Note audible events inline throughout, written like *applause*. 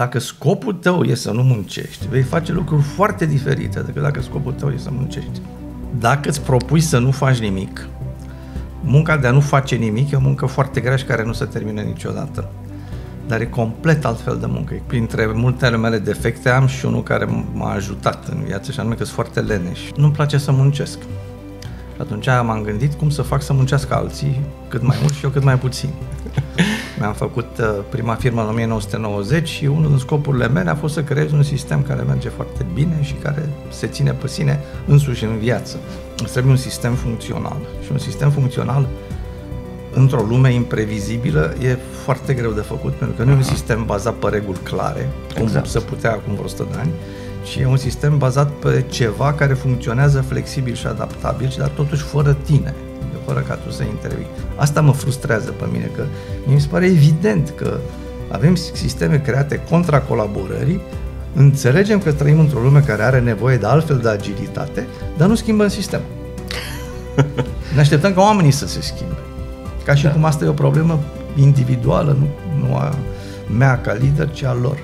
Dacă scopul tău e să nu muncești, vei face lucruri foarte diferite decât dacă scopul tău e să muncești. Dacă îți propui să nu faci nimic, munca de a nu face nimic e o muncă foarte grea și care nu se termină niciodată. Dar e complet altfel de muncă. Printre multele mele defecte am și unul care m-a ajutat în viață și anume că sunt foarte leneș. Nu-mi place să muncesc. Și atunci m-am gândit cum să fac să muncească alții cât mai mult și eu cât mai puțin. *laughs* Mi-am făcut uh, prima firmă în 1990 și unul din scopurile mele a fost să creez un sistem care merge foarte bine și care se ține pe sine însuși în viață. Îți trebuie un sistem funcțional și un sistem funcțional într-o lume imprevizibilă e foarte greu de făcut pentru că nu e un sistem bazat pe reguli clare, cum exact. se putea acum vreo 100 de ani, ci e un sistem bazat pe ceva care funcționează flexibil și adaptabil, dar totuși fără tine fără ca tu să intervii. Asta mă frustrează pe mine, că mi se pare evident că avem sisteme create contra colaborării, înțelegem că trăim într-o lume care are nevoie de altfel de agilitate, dar nu schimbăm sistemul. *laughs* ne așteptăm ca oamenii să se schimbe. Ca și da. cum asta e o problemă individuală, nu, nu a mea ca lider, ci a lor.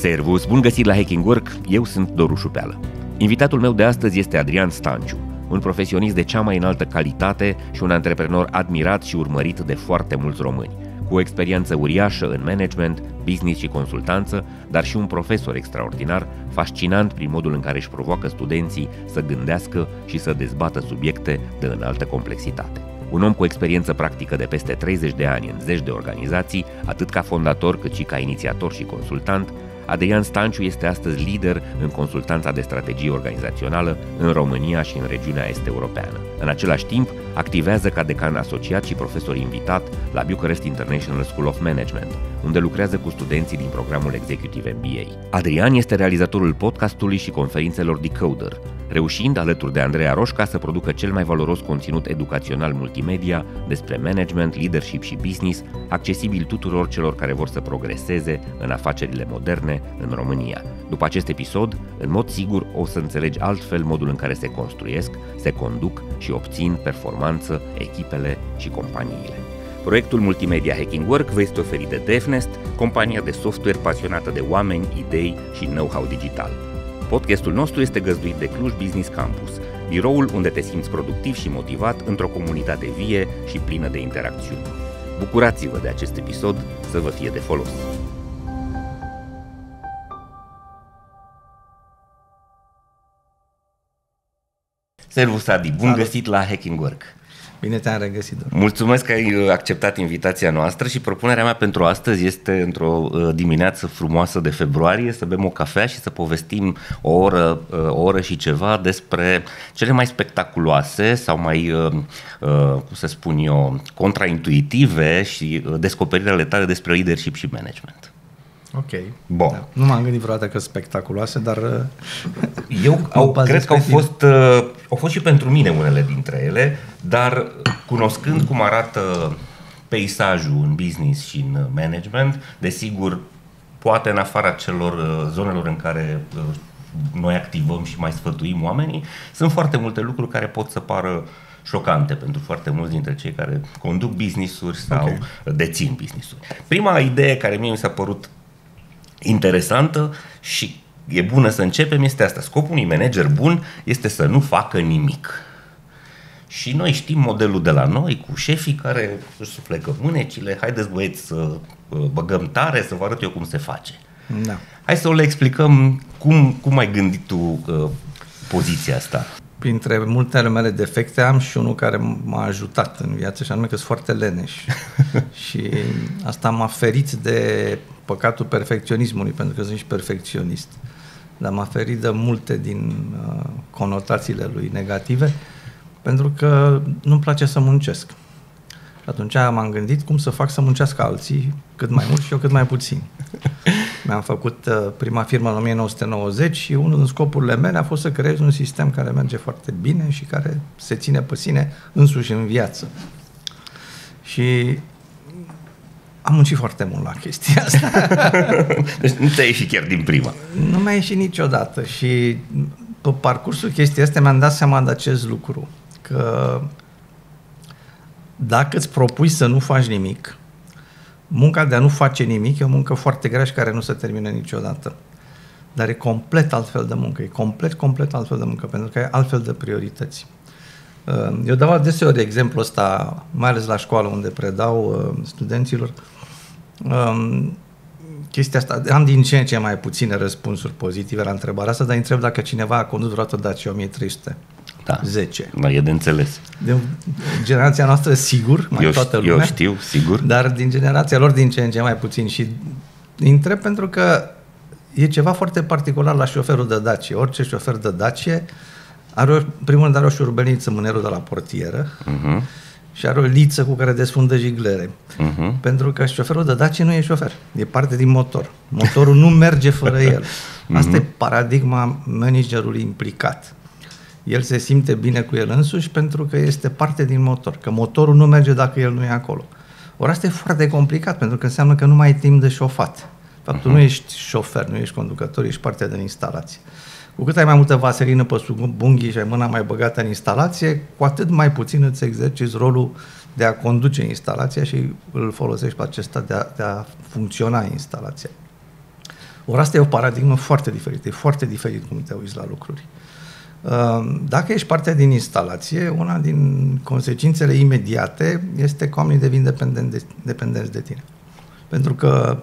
Servus, bun găsit la Hacking Work, eu sunt Doru Șupeală. Invitatul meu de astăzi este Adrian Stanciu, un profesionist de cea mai înaltă calitate și un antreprenor admirat și urmărit de foarte mulți români, cu o experiență uriașă în management, business și consultanță, dar și un profesor extraordinar, fascinant prin modul în care își provoacă studenții să gândească și să dezbată subiecte de înaltă complexitate. Un om cu experiență practică de peste 30 de ani în zeci de organizații, atât ca fondator cât și ca inițiator și consultant, Adrian Stanciu este astăzi lider în consultanța de strategie organizațională în România și în regiunea est europeană. În același timp, activează ca decan asociat și profesor invitat la Bucharest International School of Management, unde lucrează cu studenții din programul Executive MBA. Adrian este realizatorul podcastului și conferințelor Decoder, reușind alături de Andreea Roșca să producă cel mai valoros conținut educațional multimedia despre management, leadership și business, accesibil tuturor celor care vor să progreseze în afacerile moderne în România. După acest episod, în mod sigur o să înțelegi altfel modul în care se construiesc, se conduc și obțin performanță echipele și companiile. Proiectul multimedia Hacking Work vă este oferit de DevNest, compania de software pasionată de oameni, idei și know-how digital. Podcastul nostru este găzduit de Cluj Business Campus, biroul unde te simți productiv și motivat într-o comunitate vie și plină de interacțiuni. Bucurați-vă de acest episod să vă fie de folos! Servus Adi, bun Salut. găsit la Hacking Work! Bine te-am regăsit, Doru. Mulțumesc că ai uh, acceptat invitația noastră și propunerea mea pentru astăzi este într-o uh, dimineață frumoasă de februarie să bem o cafea și să povestim o oră, uh, o oră și ceva despre cele mai spectaculoase sau mai, cum să spun eu, contraintuitive și descoperirile tale despre leadership și management. Ok. Bun. Da. Nu m-am gândit vreodată că spectaculoase, dar... Uh, *laughs* Eu au, cred că au fost, uh, au fost și pentru mine unele dintre ele, dar cunoscând cum arată peisajul în business și în management, desigur, poate în afara celor uh, zonelor în care uh, noi activăm și mai sfătuim oamenii, sunt foarte multe lucruri care pot să pară șocante pentru foarte mulți dintre cei care conduc business-uri sau okay. dețin business-uri. Prima idee care mie mi s-a părut interesantă și e bună să începem este asta. Scopul unui manager bun este să nu facă nimic. Și noi știm modelul de la noi cu șefii care își suflecă mânecile, haideți băieți să uh, băgăm tare, să vă arăt eu cum se face. Da. Hai să o le explicăm cum, cum ai gândit tu uh, poziția asta. Printre multele mele defecte am și unul care m-a ajutat în viață și anume că sunt foarte leneș. *laughs* și asta m-a ferit de păcatul perfecționismului, pentru că sunt și perfecționist. Dar m-a ferit de multe din uh, conotațiile lui negative, pentru că nu-mi place să muncesc. Atunci m-am gândit cum să fac să muncească alții cât mai mult și eu cât mai puțin. Mi-am făcut uh, prima firmă în 1990 și unul din scopurile mele a fost să creez un sistem care merge foarte bine și care se ține pe sine însuși în viață. Și am muncit foarte mult la chestia asta. *laughs* deci nu te-a ieșit chiar din prima. Nu mi-a ieșit niciodată și pe parcursul chestiei astea mi-am dat seama de acest lucru. Că dacă îți propui să nu faci nimic, munca de a nu face nimic e o muncă foarte grea și care nu se termină niciodată. Dar e complet altfel de muncă, e complet, complet altfel de muncă, pentru că e altfel de priorități. Uh, eu dau adeseori exemplu ăsta, mai ales la școală unde predau uh, studenților, um, chestia asta, am din ce în ce mai puține răspunsuri pozitive la întrebarea asta, dar întreb dacă cineva a condus vreodată Dacia 13. Da. 10. Da, e de înțeles. De generația noastră, sigur, mai eu, toată lumea. Eu știu, sigur. Dar din generația lor, din ce în ce mai puțin. Și întreb pentru că e ceva foarte particular la șoferul de Dacia. Orice șofer de Dacia are, o, primul rând, are o șurbeniță mânerul de la portieră uh-huh. și are o liță cu care desfundă jiglere. Uh-huh. Pentru că șoferul de Dacia nu e șofer, e parte din motor. Motorul nu merge fără *laughs* el. Asta uh-huh. e paradigma managerului implicat. El se simte bine cu el însuși pentru că este parte din motor, că motorul nu merge dacă el nu e acolo. Ori asta e foarte complicat, pentru că înseamnă că nu mai ai timp de șofat. Faptul uh-huh. nu ești șofer, nu ești conducător, ești parte din instalație. Cu cât ai mai multă vaserină pe sub bunghii și ai mâna mai băgată în instalație, cu atât mai puțin îți exerciți rolul de a conduce instalația și îl folosești pe acesta de a, de a funcționa instalația. Ori asta e o paradigmă foarte diferită, e foarte diferit cum te uiți la lucruri. Ehm, dacă ești parte din instalație, una din consecințele imediate este că oamenii devin dependenți de, dependenți de tine. Pentru că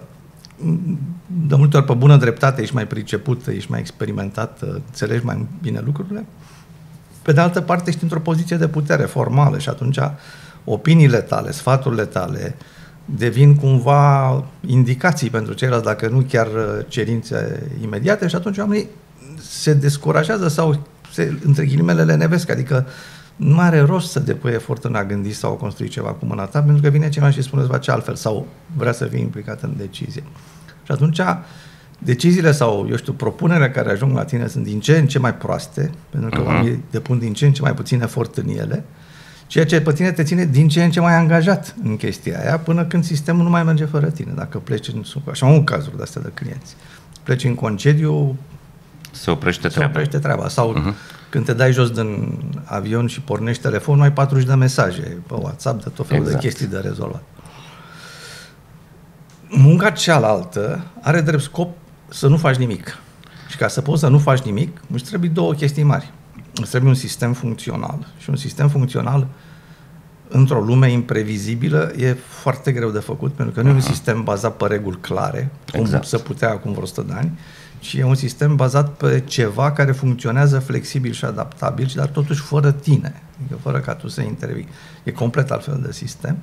de multe ori pe bună dreptate ești mai priceput, ești mai experimentat, înțelegi mai bine lucrurile. Pe de altă parte ești într-o poziție de putere formală și atunci opiniile tale, sfaturile tale devin cumva indicații pentru ceilalți, dacă nu chiar cerințe imediate și atunci oamenii se descurajează sau se, între ghilimele le nevesc, adică nu are rost să depui efort în a gândi sau a construi ceva cu mâna ta, pentru că vine cineva și spune să face altfel sau vrea să fie implicat în decizie. Și atunci deciziile sau, eu știu, propunerea care ajung la tine sunt din ce în ce mai proaste, pentru că uh-huh. oamenii depun din ce în ce mai puțin efort în ele, ceea ce pe tine te ține din ce în ce mai angajat în chestia aia, până când sistemul nu mai merge fără tine. Dacă pleci în... Așa am un cazuri de astea de clienți. Pleci în concediu, se oprește se treaba. oprește treaba. Sau uh-huh. când te dai jos din avion și pornești telefonul, ai 40 de mesaje pe WhatsApp de tot felul exact. de chestii de rezolvat. Munca cealaltă are drept scop să nu faci nimic. Și ca să poți să nu faci nimic, îți trebuie două chestii mari. Îți trebuie un sistem funcțional. Și un sistem funcțional într-o lume imprevizibilă e foarte greu de făcut, pentru că nu e un sistem bazat pe reguli clare, cum exact. se putea acum vreo 100 de ani, ci e un sistem bazat pe ceva care funcționează flexibil și adaptabil, dar totuși fără tine, adică fără ca tu să intervii. E complet altfel de sistem.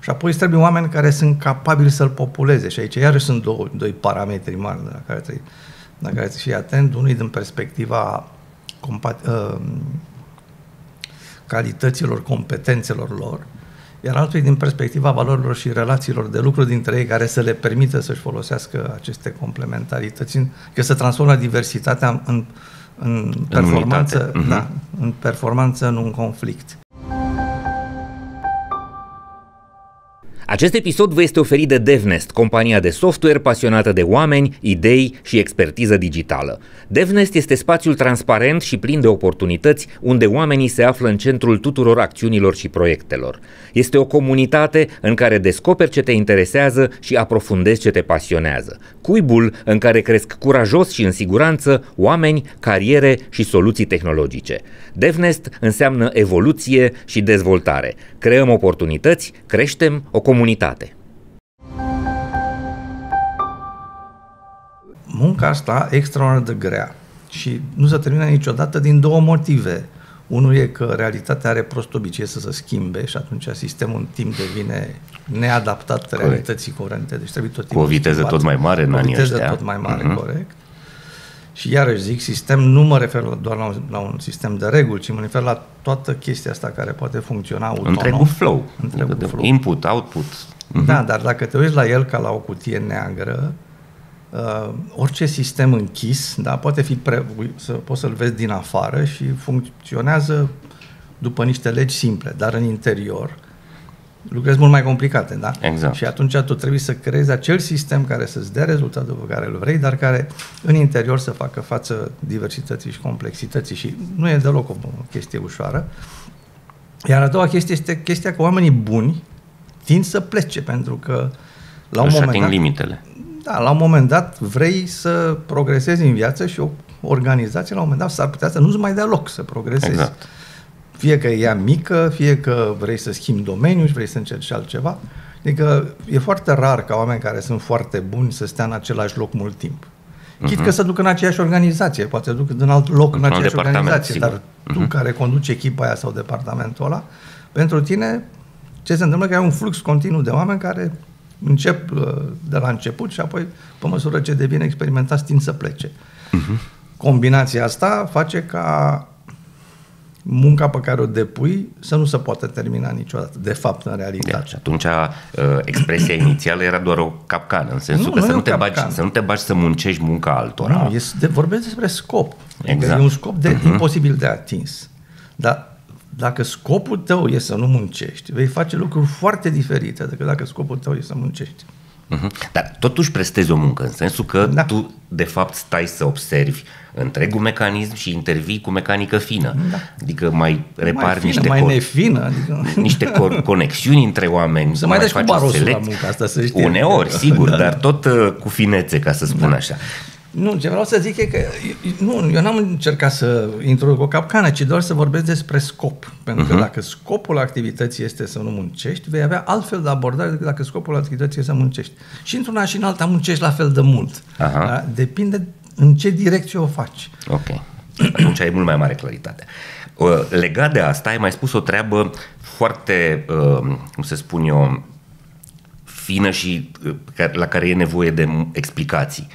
Și apoi trebuie oameni care sunt capabili să-l populeze. Și aici iarăși sunt două, doi parametri mari la care trebuie, la care trebuie să fii atent. Unul din perspectiva compat, uh, calităților, competențelor lor, iar altul din perspectiva valorilor și relațiilor de lucru dintre ei care să le permită să-și folosească aceste complementarități, că să transformă diversitatea în, în, performanță, în, da, în performanță, în un conflict. Acest episod vă este oferit de DevNest, compania de software pasionată de oameni, idei și expertiză digitală. DevNest este spațiul transparent și plin de oportunități unde oamenii se află în centrul tuturor acțiunilor și proiectelor. Este o comunitate în care descoperi ce te interesează și aprofundezi ce te pasionează. Cuibul în care cresc curajos și în siguranță oameni, cariere și soluții tehnologice. DevNest înseamnă evoluție și dezvoltare. Creăm oportunități, creștem o comunitate comunitate. Munca asta e extraordinar de grea și nu se termină niciodată din două motive. Unul e că realitatea are prost obicei să se schimbe și atunci sistemul în timp devine neadaptat corect. realității curente. Deci trebuie tot timpul Cu o viteză tot mai mare în anii ăștia. tot mai mare, uh-huh. corect. Și iarăși zic, sistem nu mă refer doar la un, la un sistem de reguli, ci mă refer la toată chestia asta care poate funcționa autonom. Întregul flow. Întregul flow. Input, output. Uh-huh. Da, dar dacă te uiți la el ca la o cutie neagră, uh, orice sistem închis, da, poate fi pre, să, poți să-l vezi din afară și funcționează după niște legi simple, dar în interior lucrezi mult mai complicate, da? Exact. Și atunci tu trebuie să creezi acel sistem care să-ți dea rezultatul pe care îl vrei, dar care în interior să facă față diversității și complexității și nu e deloc o chestie ușoară. Iar a doua chestie este chestia că oamenii buni tind să plece pentru că La un Își moment dat, limitele. Da, la un moment dat vrei să progresezi în viață și o organizație la un moment dat s-ar putea să nu-ți mai dea loc să progresezi. Exact. Fie că e ea mică, fie că vrei să schimbi domeniul și vrei să încerci altceva. Adică e foarte rar ca oameni care sunt foarte buni să stea în același loc mult timp. Uh-huh. Chit că să duc în aceeași organizație, poate să duc în alt loc în, în aceeași organizație, sigur. dar uh-huh. tu mhm. care conduci echipa aia sau departamentul ăla, pentru tine ce se întâmplă că ai un flux continuu de oameni care încep uh, de la început și apoi, pe măsură ce devine experimentați, tind să plece. Uh-huh. Combinația asta face ca munca pe care o depui să nu se poată termina niciodată, de fapt, în realitate. Da, și atunci uh, expresia inițială era doar o capcană, în sensul nu, că nu să, nu te bagi, să nu te bagi să muncești munca altora. Nu, este de, vorbesc despre scop. Exact. E un scop de, uh-huh. imposibil de atins. Dar dacă scopul tău e să nu muncești, vei face lucruri foarte diferite decât dacă scopul tău e să muncești. Uh-huh. Dar totuși prestezi o muncă, în sensul că da. tu, de fapt, stai să observi întregul mecanism și intervii cu mecanică fină. Da. Adică mai repari mai fină, niște, mai co- nefină, adică... niște co- *laughs* conexiuni între oameni. Să mai, mai faci cu select... la muncă asta, să știi. Uneori, sigur, *laughs* da, dar tot uh, cu finețe, ca să spun da. așa. Nu, ce vreau să zic e că nu, eu n-am încercat să introduc o capcană, ci doar să vorbesc despre scop. Pentru uh-huh. că mhm. dacă scopul activității este să nu muncești, vei avea altfel de abordare decât dacă scopul activității este să muncești. Și într-una și în alta muncești la fel de mult. Uh-huh. Da? Depinde în ce direcție o faci. Ok. Atunci ai mult mai mare claritate. Legat de asta, ai mai spus o treabă foarte, uh, cum să spun eu, fină și uh, la care e nevoie de explicații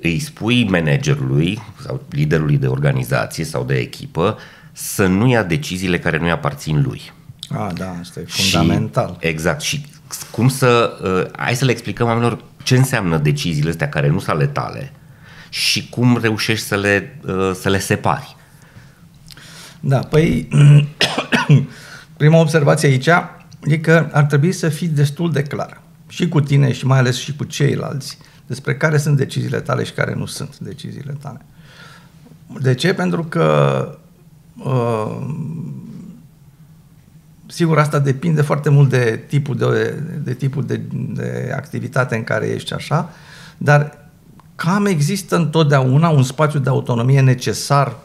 îi spui managerului sau liderului de organizație sau de echipă să nu ia deciziile care nu-i aparțin lui. Ah, da, asta e fundamental. Și, exact. Și cum să... Uh, hai să le explicăm oamenilor ce înseamnă deciziile astea care nu sunt ale tale și cum reușești să le, uh, să le separi. Da, păi *coughs* prima observație aici e că ar trebui să fii destul de clar și cu tine și mai ales și cu ceilalți despre care sunt deciziile tale și care nu sunt deciziile tale. De ce? Pentru că uh, sigur asta depinde foarte mult de tipul de, de tipul de, de activitate în care ești așa, dar cam există întotdeauna un spațiu de autonomie necesar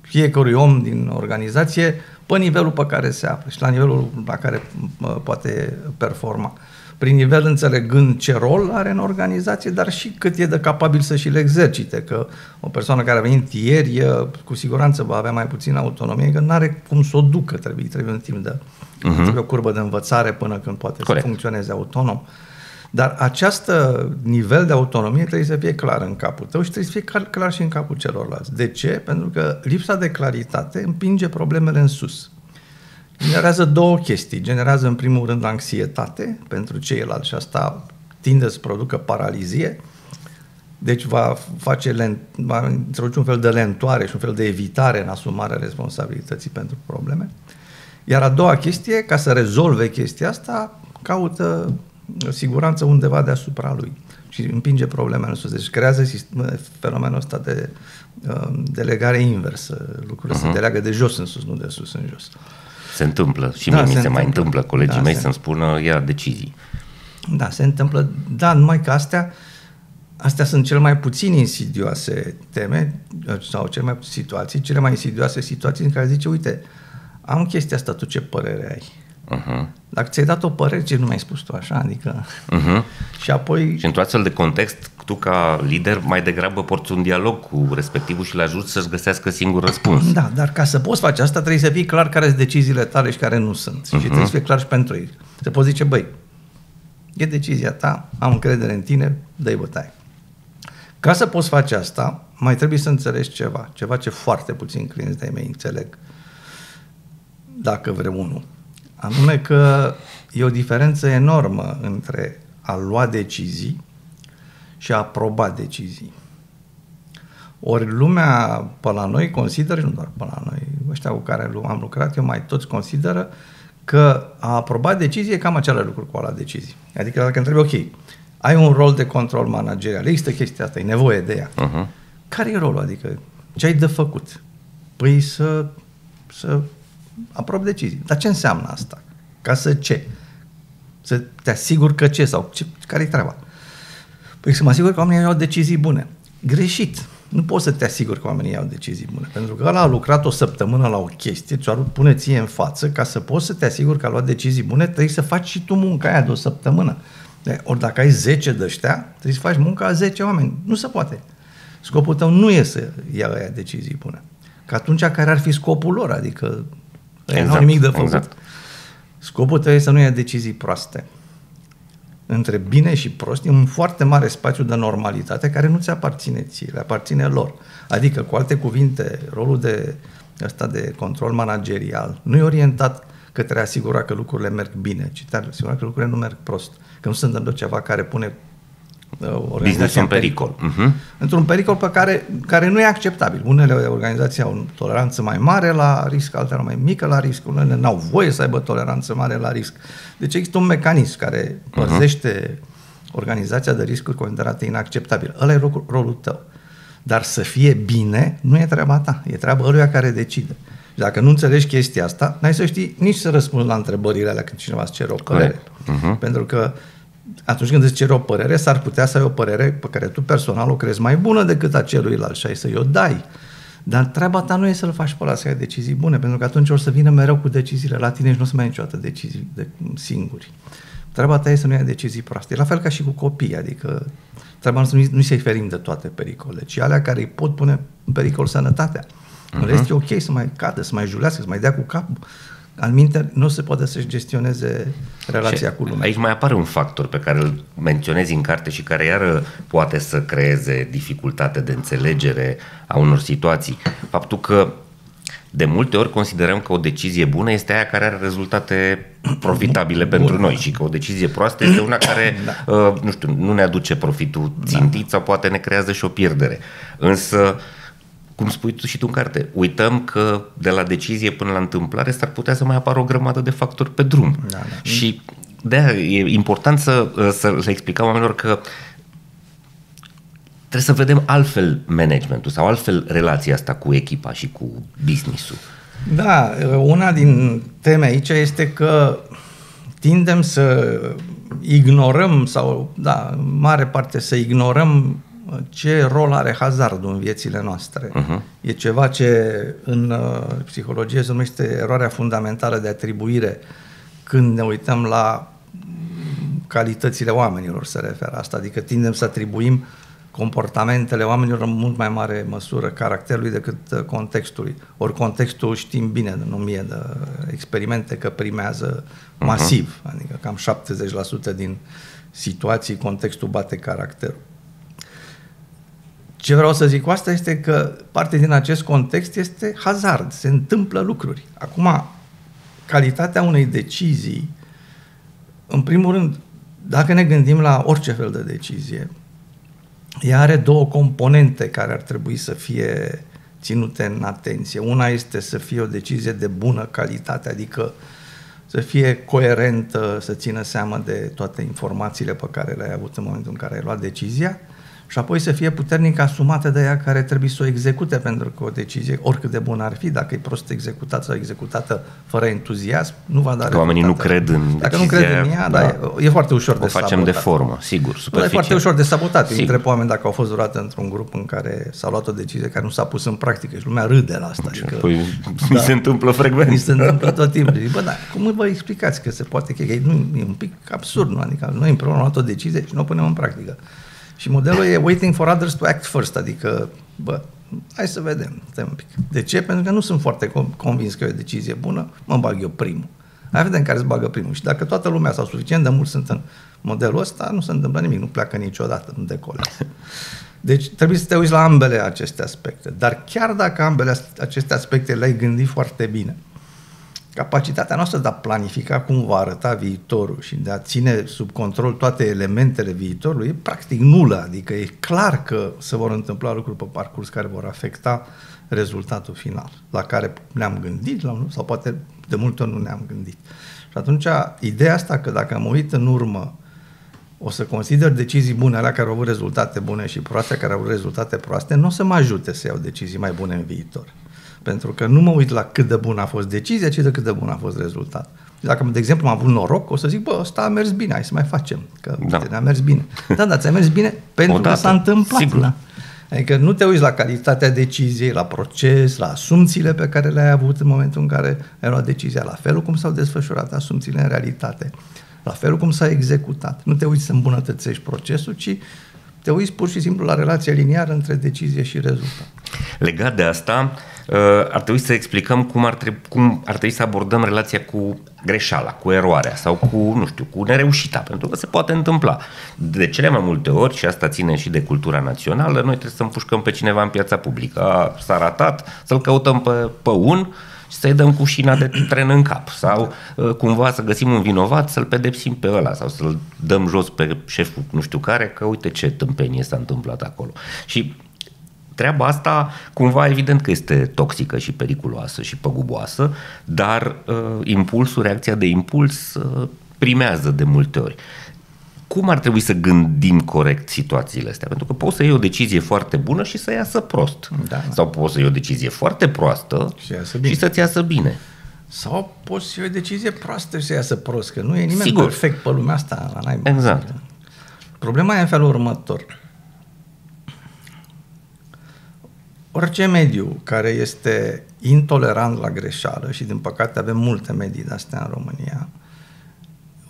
fiecărui om din organizație pe nivelul pe care se află și la nivelul la care uh, poate performa. Uh, prin nivel înțelegând ce rol are în organizație, dar și cât e de capabil să și le exercite, că o persoană care a venit ieri cu siguranță va avea mai puțină autonomie, că nu are cum să o ducă, trebuie, trebuie un timp de uh-huh. trebuie o curbă de învățare până când poate Corect. să funcționeze autonom. Dar această nivel de autonomie trebuie să fie clar în capul tău și trebuie să fie clar, clar și în capul celorlalți. De ce? Pentru că lipsa de claritate împinge problemele în sus generează două chestii. Generează în primul rând anxietate pentru ceilalți și asta tinde să producă paralizie. Deci va face lent, va introduce un fel de lentoare și un fel de evitare în asumarea responsabilității pentru probleme. Iar a doua chestie, ca să rezolve chestia asta, caută siguranță undeva deasupra lui și împinge problemele sus. Deci creează fenomenul ăsta de uh, delegare inversă. Lucrurile uh-huh. se mhm. deleagă de jos în sus, nu de sus în jos. Se întâmplă și da, mie mi se, se mai întâmplă colegii da, mei se... să-mi spună ia decizii. Da, se întâmplă, da, numai că astea, astea sunt cele mai puțin insidioase teme sau cele mai situații, cele mai insidioase situații în care zice, uite, am chestia asta, tu ce părere ai? Uh-huh. Dacă ți-ai dat o părere, ce nu mi-ai spus tu așa? Adică... Uh-huh. Și apoi... Și într-un astfel de context, tu ca lider mai degrabă porți un dialog cu respectivul și le ajuți să-și găsească singur răspuns. Da, dar ca să poți face asta trebuie să fii clar care sunt deciziile tale și care nu sunt. Uh-huh. Și trebuie să fie clar și pentru ei. Să poți zice, băi, e decizia ta, am încredere în tine, dă-i bătaie. Ca să poți face asta, mai trebuie să înțelegi ceva, ceva ce foarte puțin clienți de-ai mei înțeleg, dacă vreunul. Anume că e o diferență enormă între a lua decizii și a aproba decizii. Ori lumea pe la noi consideră, nu doar pe la noi, ăștia cu care am lucrat, eu mai toți consideră că a aproba decizie e cam același lucru cu a lua decizii. Adică dacă întrebi, ok, ai un rol de control managerial, există chestia asta, e nevoie de ea. Uh-huh. Care e rolul? Adică ce ai de făcut? Păi să, să aprob decizii. Dar ce înseamnă asta? Ca să ce? Să te asiguri că ce sau ce, care-i treaba? Păi să mă asigur că oamenii iau decizii bune. Greșit. Nu poți să te asiguri că oamenii iau decizii bune. Pentru că ăla a lucrat o săptămână la o chestie, ți-o pune ție în față, ca să poți să te asiguri că a luat decizii bune, trebuie să faci și tu munca aia de o săptămână. De, ori dacă ai 10 de ăștia, trebuie să faci munca a 10 oameni. Nu se poate. Scopul tău nu e să ia aia decizii bune. Că atunci care ar fi scopul lor? Adică exact, nu au nimic de făcut. Exact. Scopul tău e să nu ia decizii proaste. Între bine și prost e un foarte mare spațiu de normalitate care nu ți aparține ție, le aparține lor. Adică, cu alte cuvinte, rolul de ăsta de control managerial nu e orientat către a asigura că lucrurile merg bine, ci te asigura că lucrurile nu merg prost. Că nu se întâmplă ceva care pune uh, business în pericol. Uh-huh. Într-un pericol pe care, care nu e acceptabil. Unele organizații au o toleranță mai mare la risc, altele mai mică la risc, unele n-au voie să aibă toleranță mare la risc. Deci există un mecanism care mhm. părzește uh-huh. organizația de riscuri considerate inacceptabile. Ăla e rolul, rolul tău. Dar să fie bine nu e treaba ta, e treaba ăluia care decide. Și dacă nu înțelegi chestia asta, n-ai să știi nici să răspunzi la întrebările alea când cineva îți cere o părere. Uh-huh. Pentru că atunci când îți cere o părere, s-ar putea să ai o părere pe care tu personal o crezi mai bună decât a celuilalt și ai să-i o dai. Dar treaba ta nu e să-l faci pe ăla să ai decizii bune, pentru că atunci o să vină mereu cu deciziile la tine și nu o să mai ai niciodată decizii de singuri. Treaba ta e să nu ai decizii proaste. La fel ca și cu copii, adică treaba nu, nu se ferim de toate pericole, ci alea care îi pot pune în pericol sănătatea. Uh-huh. În rest e ok să mai cadă, să mai julească, să mai dea cu capul. Al minte, nu se poate să-și gestioneze relația și cu lumea. Aici mai apare un factor pe care îl menționezi în carte și care iară poate să creeze dificultate de înțelegere a unor situații. Faptul că de multe ori considerăm că o decizie bună este aia care are rezultate profitabile Bun. pentru noi și că o decizie proastă este una care, *clears throat* da. uh, nu știu, nu ne aduce profitul țintit da. sau poate ne creează și o pierdere. Însă, uh, cum spui tu și tu în carte, uităm că de la decizie până la întâmplare s-ar putea să mai apară o grămadă de factori pe drum. Da, da. Și de e important să, să, să explicăm oamenilor că trebuie să vedem altfel managementul sau altfel relația asta cu echipa și cu businessul. Da, una din teme aici este că tindem să ignorăm sau, da, în mare parte să ignorăm ce rol are hazardul în viețile noastre. Uh-huh. E ceva ce în uh, psihologie se numește eroarea fundamentală de atribuire când ne uităm la calitățile oamenilor, se referă asta, adică tindem să atribuim comportamentele oamenilor în mult mai mare măsură caracterului decât uh, contextului. Ori contextul știm bine, nu mie de experimente, că primează mhm. masiv, uh-huh. adică cam 70% din situații contextul bate caracterul. Ce vreau să zic cu asta este că parte din acest context este hazard, se întâmplă lucruri. Acum, calitatea unei decizii, în primul rând, dacă ne gândim la orice fel de decizie, ea are două componente care ar trebui să fie ținute în atenție. Una este să fie o decizie de bună calitate, adică să fie coerentă, să țină seama de toate informațiile pe care le-ai avut în momentul în care ai luat decizia și apoi să fie puternic asumată de ea care trebuie să o execute, pentru că o decizie, oricât de bună ar fi, dacă e prost executată sau executată fără entuziasm, nu va da Că oamenii nu cred în Dacă nu cred în ea, da, da, e, e foarte ușor o de facem sabotat. de formă, sigur, Da, e foarte ușor de sabotat. Sigur. Întreb oameni dacă au fost vreodată într-un grup în care s-a luat o decizie care nu s-a pus în practică și lumea râde la asta. Adică, păi, *laughs* da, mi se întâmplă frecvent. Mi se întâmplă tot timpul. Bă, da, cum vă explicați că se poate, că e, nu, e un pic absurd, nu? Adică noi împreună am luat o decizie și nu o punem în practică. Și modelul e waiting for others to act first, adică, bă, hai să vedem, stai un pic. De ce? Pentru că nu sunt foarte convins că e o decizie bună, mă bag eu primul. Hai vedem care se bagă primul. Și dacă toată lumea sau suficient de mult sunt în modelul ăsta, nu se întâmplă nimic, nu pleacă niciodată, nu decolează. Deci trebuie să te uiți la ambele aceste aspecte. Dar chiar dacă ambele aceste aspecte le-ai gândit foarte bine, capacitatea noastră de a planifica cum va arăta viitorul și de a ține sub control toate elementele viitorului e practic nulă. Adică e clar că se vor întâmpla lucruri pe parcurs care vor afecta rezultatul final, la care ne-am gândit la, sau poate de multe ori nu ne-am gândit. Și atunci, ideea asta că dacă mă uit în urmă, o să consider decizii bune alea care au avut rezultate bune și proaste care au avut rezultate proaste, nu o să mă ajute să iau decizii mai bune în viitor. Pentru că nu mă uit la cât de bun a fost decizia, ci de cât de bun a fost rezultat. Dacă, de exemplu, am avut noroc, o să zic, bă, ăsta a mers bine, hai să mai facem, că Da. uite, ne-a mers bine. *laughs* Da, da, ți-a mers bine pentru Odată, că s-a întâmplat. sigur. Da. Adică nu te uiți la calitatea deciziei, la proces, la asumțiile pe care le-ai avut în momentul în care ai luat decizia, la felul cum s-au desfășurat asumțiile în realitate, la felul cum s-a executat. Nu te uiți să îmbunătățești procesul, ci te uiți pur și simplu la relația liniară între decizie și rezultat. Legat de asta, uh, ar trebui să explicăm cum ar, trebui, cum ar trebui să abordăm relația cu greșeala, cu eroarea sau cu, nu știu, cu nereușita, pentru că se poate întâmpla. De cele mai multe ori, și asta ține și de cultura națională, noi trebuie să împușcăm pe cineva în piața publică. A, s-a ratat, să-l căutăm pe, pe un și să-i dăm cu șina de tren în cap sau uh, cumva să găsim un vinovat, să-l pedepsim pe ăla sau să-l dăm jos pe șeful nu știu care, că uite ce tâmpenie s-a întâmplat acolo. Și treaba asta cumva evident că este toxică și periculoasă și păguboasă, dar uh, impulsul, reacția de impuls uh, primează de multe ori. Cum ar trebui să gândim corect situațiile astea? Pentru că poți să iei o decizie foarte bună și să iasă prost. Da. Sau poți să iei o decizie foarte proastă Și iasă bine. și să-ți iasă bine. Sau poți să iei o decizie proastă și să iasă prost, că nu e nimeni Sigur. perfect pe lumea asta. La naiba. Exact. Problema e în felul următor. Orice mediu care este intolerant la greșeală, și din păcate avem multe medii de astea în România,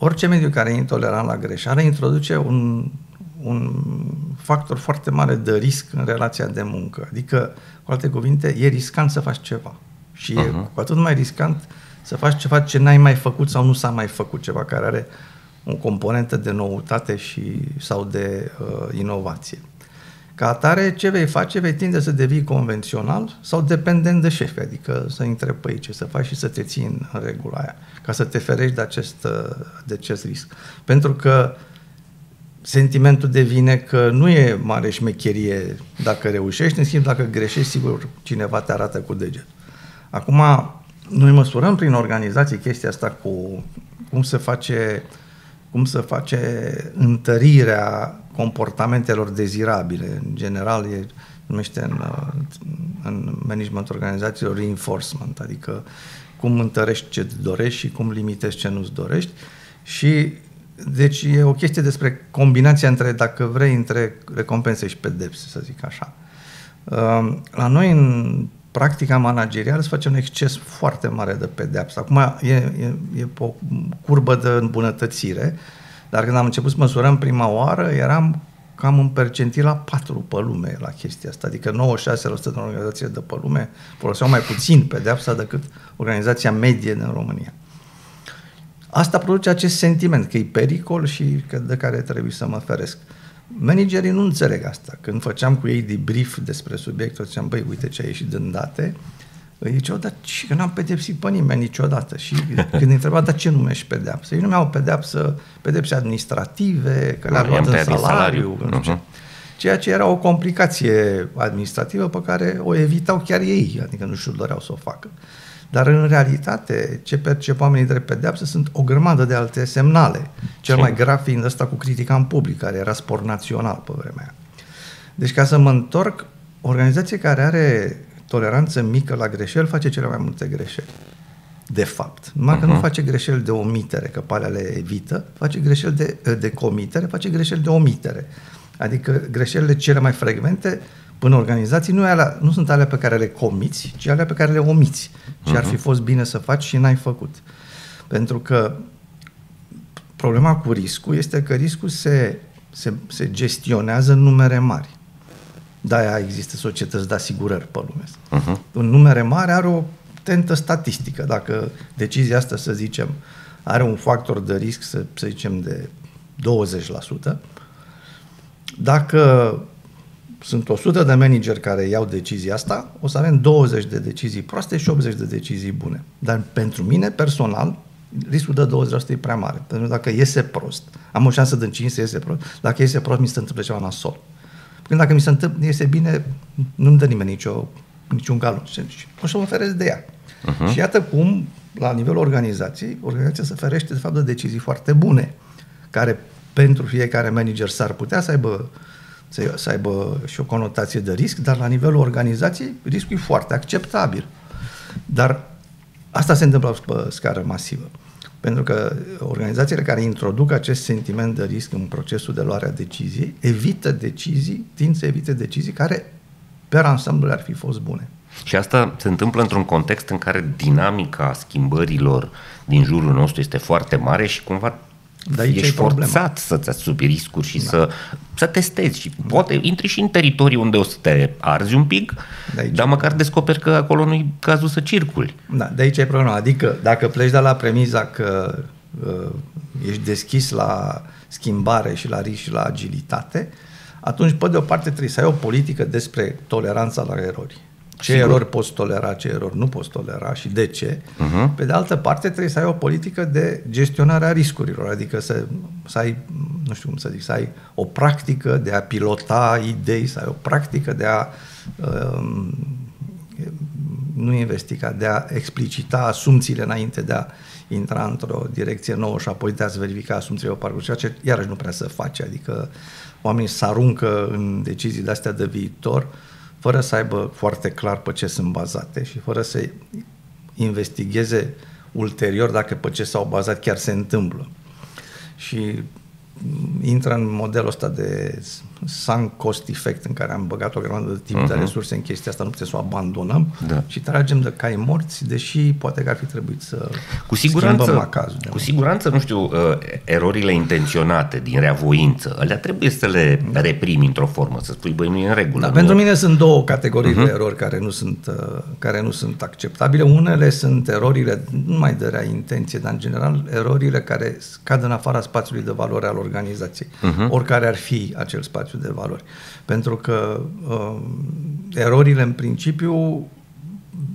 orice mediu care e intolerant la greșeală introduce un, un factor foarte mare de risc în relația de muncă. Adică, cu alte cuvinte, e riscant să faci ceva. Și uh-huh. e cu atât mai riscant să faci ceva ce n-ai mai făcut sau nu s-a mai făcut, ceva care are o componentă de noutate și, sau de uh, inovație. Ca atare, ce vei face? Vei tinde să devii convențional sau dependent de șefi, adică să întrebi pe ei ce să faci și să te ții în regula aia, ca să te ferești de acest, uh, de acest risc. Pentru că sentimentul devine că nu e mare șmecherie dacă reușești, în schimb dacă greșești, sigur cineva te arată cu deget. Acum, noi măsurăm prin organizații chestia asta cu cum se face cum se face întărirea comportamentelor dezirabile. În general, e numește în, în managementul organizațiilor reinforcement, adică cum întărești ce îți dorești și cum limitezi ce nu-ți dorești. Și deci e o chestie despre combinația între, dacă vrei, între recompense și pedepse, să zic așa. La noi, în practica managerială, se face un exces foarte mare de pedeapsă. Acum e, e, e o curbă de îmbunătățire, dar când am început să măsurăm prima oară, eram cam în percentil la 4 pe lume la chestia asta. Adică 96% din organizațiile de pe lume foloseau mai puțin pedeapsa decât organizația medie din România. Asta produce acest sentiment că e pericol și că de care trebuie să mă feresc. Managerii nu înțeleg asta. Când făceam cu ei debrief despre subiectul, ziceam, băi, uite ce a ieșit din date, îi ziceau, dar și că n-am pedepsit pe nimeni niciodată. Și când îi întreba, dar ce numești pedeapsă? Ei numeau pedeapsă, pedepse administrative, că le-a luat în salariu, salariu. Nu știu uh-huh. Ceea ce era o complicație administrativă pe care o evitau chiar ei, adică nu știu, doreau să o facă. Dar în realitate, ce percep oamenii drept pedeapsă sunt o grămadă de alte semnale. Cel mai grav fiind ăsta cu critica în public, care era sport național pe vremea aia. Deci ca să mă întorc, o organizație care are toleranță mică la greșeli face cele mai multe greșeli. De fapt. Numai uh-huh. că nu face greșeli de omitere, că pe alea le evită, face greșeli de, de comitere, face greșeli de omitere. Adică greșelile cele mai frecvente în organizații nu, alea, nu sunt alea pe care le comiți, ci alea pe care le omiți. Ce uh-huh. ar fi fost bine să faci și n-ai făcut. Pentru că problema cu riscul este că riscul se, se, se gestionează în numere mari. De-aia există societăți de asigurări pe lume. Uh-huh. Un numere mare are o tentă statistică. Dacă decizia asta, să zicem, are un factor de risc, să, să zicem, de 20%, dacă sunt 100 de manageri care iau decizia asta, o să avem 20 de decizii proaste și 80 de decizii bune. Dar pentru mine, personal, riscul de 20% e prea mare. Pentru că dacă iese prost, am o șansă de 5 să iese prost, dacă iese prost, mi se întâmplă ceva nasol. Când dacă mi se întâmplă, iese bine, nu-mi dă nimeni nicio, niciun galon. Și o să mă feresc de ea. Uh-huh. Și iată cum, la nivelul organizației, organizația se ferește, de fapt, de decizii foarte bune, care pentru fiecare manager s-ar putea să aibă să, să aibă și o conotație de risc, dar la nivelul organizației riscul e foarte acceptabil. Dar asta se întâmplă pe scară masivă. Pentru că organizațiile care introduc acest sentiment de risc în procesul de luare a deciziei evită decizii, tind să evite decizii care, per ansamblu, ar fi fost bune. Și asta se întâmplă într-un context în care dinamica schimbărilor din jurul nostru este foarte mare și cumva de aici ești forțat să-ți asumi riscuri și da. să, să testezi și da. poate intri și în teritorii unde o să te arzi un pic, de aici dar măcar descoperi că acolo nu-i cazul să circuli. Da, de aici e problema. Adică dacă pleci de la premiza că uh, ești deschis la schimbare și la risc și la agilitate, atunci, pe de o parte, trebuie să ai o politică despre toleranța la erori ce Sigur. erori poți tolera, ce erori nu poți tolera și de ce. Uh-huh. Pe de altă parte, trebuie să ai o politică de gestionare a riscurilor, adică să, să ai, nu știu cum să zic, să ai o practică de a pilota idei, să ai o practică de a um, nu investiga, de a explicita asumțiile înainte de a intra într-o direcție nouă și apoi de a-ți verifica asumțiile pe parcurs, ceea ce iarăși nu prea să face, adică oamenii se aruncă în decizii de-astea de viitor uh, fără să aibă foarte clar pe ce sunt bazate și fără să investigheze ulterior dacă pe ce s-au bazat chiar se întâmplă. Și intră în modelul ăsta de sunk cost effect în care am băgat o grămadă de timp uh-huh. de mhm. resurse în chestia asta, nu putem să o abandonăm da. și tragem de cai morți, deși poate că ar fi trebuit să cu siguranță, macazul. Cu siguranță, nu știu, uh, erorile intenționate din reavoință, alea trebuie să le da. reprimi într-o formă, să spui, băi, nu e în regulă. Da, nu... Pentru mine sunt două categorii uh-huh. de erori care nu, sunt, uh, care nu sunt acceptabile. Unele sunt erorile, nu mai de rea intenție, dar în general erorile care cad în afara spațiului de valoare al organizației, uh-huh. oricare ar fi acel spațiu spațiu de valori. Pentru că uh, erorile în principiu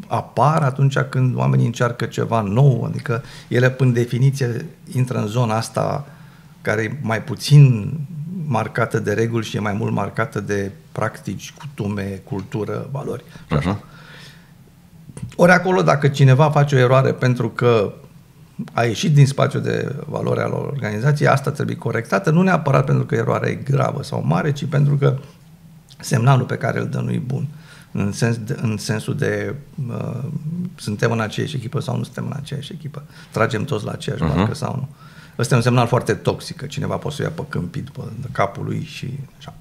apar atunci când oamenii încearcă ceva nou, adică ele până definiție intră în zona asta care e mai puțin marcată de reguli și e mai mult marcată de practici, cutume, cultură, valori. Uh-huh. Ori acolo, dacă cineva face o eroare pentru că a ieșit din spațiul de valoare al organizației, asta trebuie corectată, nu neapărat pentru că eroarea e gravă sau mare, ci pentru că semnalul pe care îl dă nu e bun. În, sens de, în sensul de uh, suntem în aceeași echipă sau nu suntem în aceeași echipă. Tragem toți la aceeași uh-huh. barcă sau nu. Ăsta e un semnal foarte toxic, că cineva poate să o ia pe câmpii după de capul lui și așa.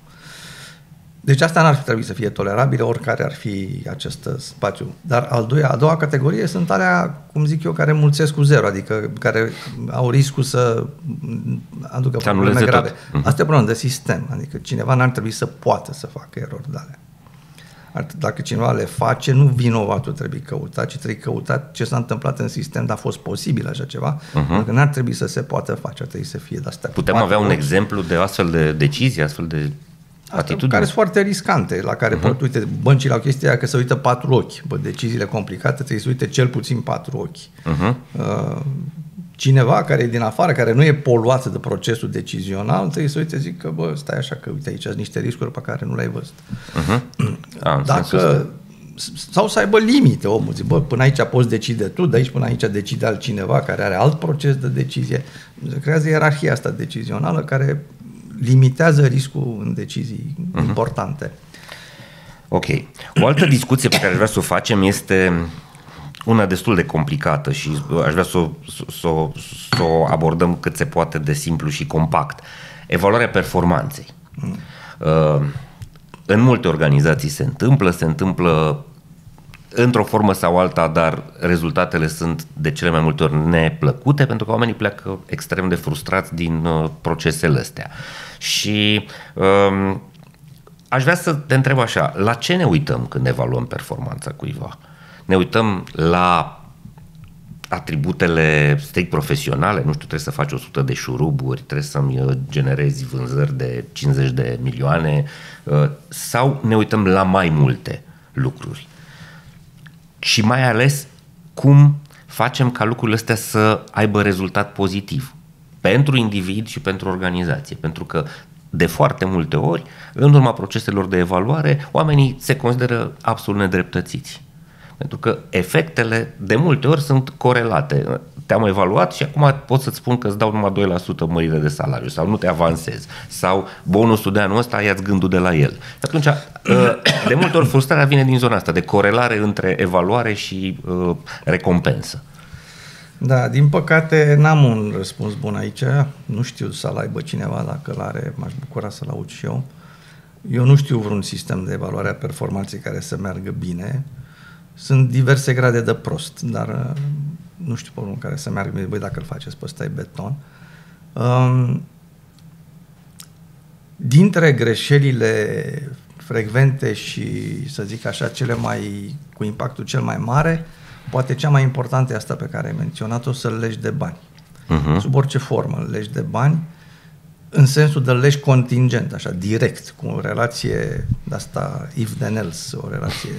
Deci asta n-ar fi trebuit să fie tolerabilă, oricare ar fi acest spațiu. Dar al doilea, a doua categorie sunt alea, cum zic eu, care mulțesc cu zero, adică care au riscul să aducă probleme grave. Tot. Mhm. Asta e problemă de sistem, adică cineva n-ar trebui să poată să facă erori de alea. Dacă cineva le face, nu vinovatul trebuie căutat, ci trebuie căutat ce s-a întâmplat în sistem, dar a fost posibil așa ceva, uh-huh. pentru că n-ar trebui să se poată face, ar trebui să fie de asta. Putem avea un exemplu de astfel de decizie, astfel de Atitudine. care sunt foarte riscante, la care, uh-huh. pot, uite, băncile au chestia că se uită patru ochi. Bă, deciziile complicate trebuie să uite cel puțin patru ochi. Uh-huh. Uh, cineva care e din afară, care nu e poluat de procesul decizional, trebuie să uite, zic că, bă, stai așa, că uite aici sunt niște riscuri pe care nu le-ai văzut. Uh-huh. A, Dacă, sau să aibă limite, omul zic, bă, până aici poți decide tu, de aici până aici decide altcineva care are alt proces de decizie. Creează ierarhia asta decizională care limitează riscul în decizii uh-huh. importante. Ok. O altă discuție pe care vreau să o facem este una destul de complicată și aș vrea să o, să, o, să o abordăm cât se poate de simplu și compact. Evaluarea performanței. Mm. Uh, în multe organizații se întâmplă, se întâmplă într-o formă sau alta, dar rezultatele sunt de cele mai multe ori neplăcute pentru că oamenii pleacă extrem de frustrați din uh, procesele astea. Și um, aș vrea să te întreb așa, la ce ne uităm când evaluăm performanța cuiva? Ne uităm la atributele strict profesionale, nu știu, trebuie să faci 100 de șuruburi, trebuie să-mi uh, generezi vânzări de 50 de milioane uh, sau ne uităm la mai multe lucruri și mai ales cum facem ca lucrurile astea să aibă rezultat pozitiv pentru individ și pentru organizație. Pentru că de foarte multe ori, în urma proceselor de evaluare, oamenii se consideră absolut nedreptățiți. Pentru că efectele de multe ori sunt corelate te-am evaluat și acum pot să-ți spun că îți dau numai 2% mărire de salariu sau nu te avansez sau bonusul de anul ăsta ia-ți gândul de la el. Atunci, ă, de multe ori frustrarea vine din zona asta de corelare între evaluare și uh, recompensă. Da, din păcate n-am un răspuns bun aici. Nu știu să-l aibă cineva, dacă l-are, m-aș bucura să-l aud și eu. Eu nu știu vreun sistem de evaluare a performanței care să meargă bine. Sunt diverse grade de prost, dar uh, nu știu pe unul care să meargă bine. Băi, dacă îl faceți pe ăsta e beton. Um, dintre greșelile frecvente și, să zic așa, cele mai cu impactul cel mai mare, poate cea mai importantă e asta pe care ai menționat-o, să-l legi de bani. Uh-huh. Sub orice formă, îl legi de bani, în sensul de legi contingent, așa, direct, cu o relație de asta if then else, o relație...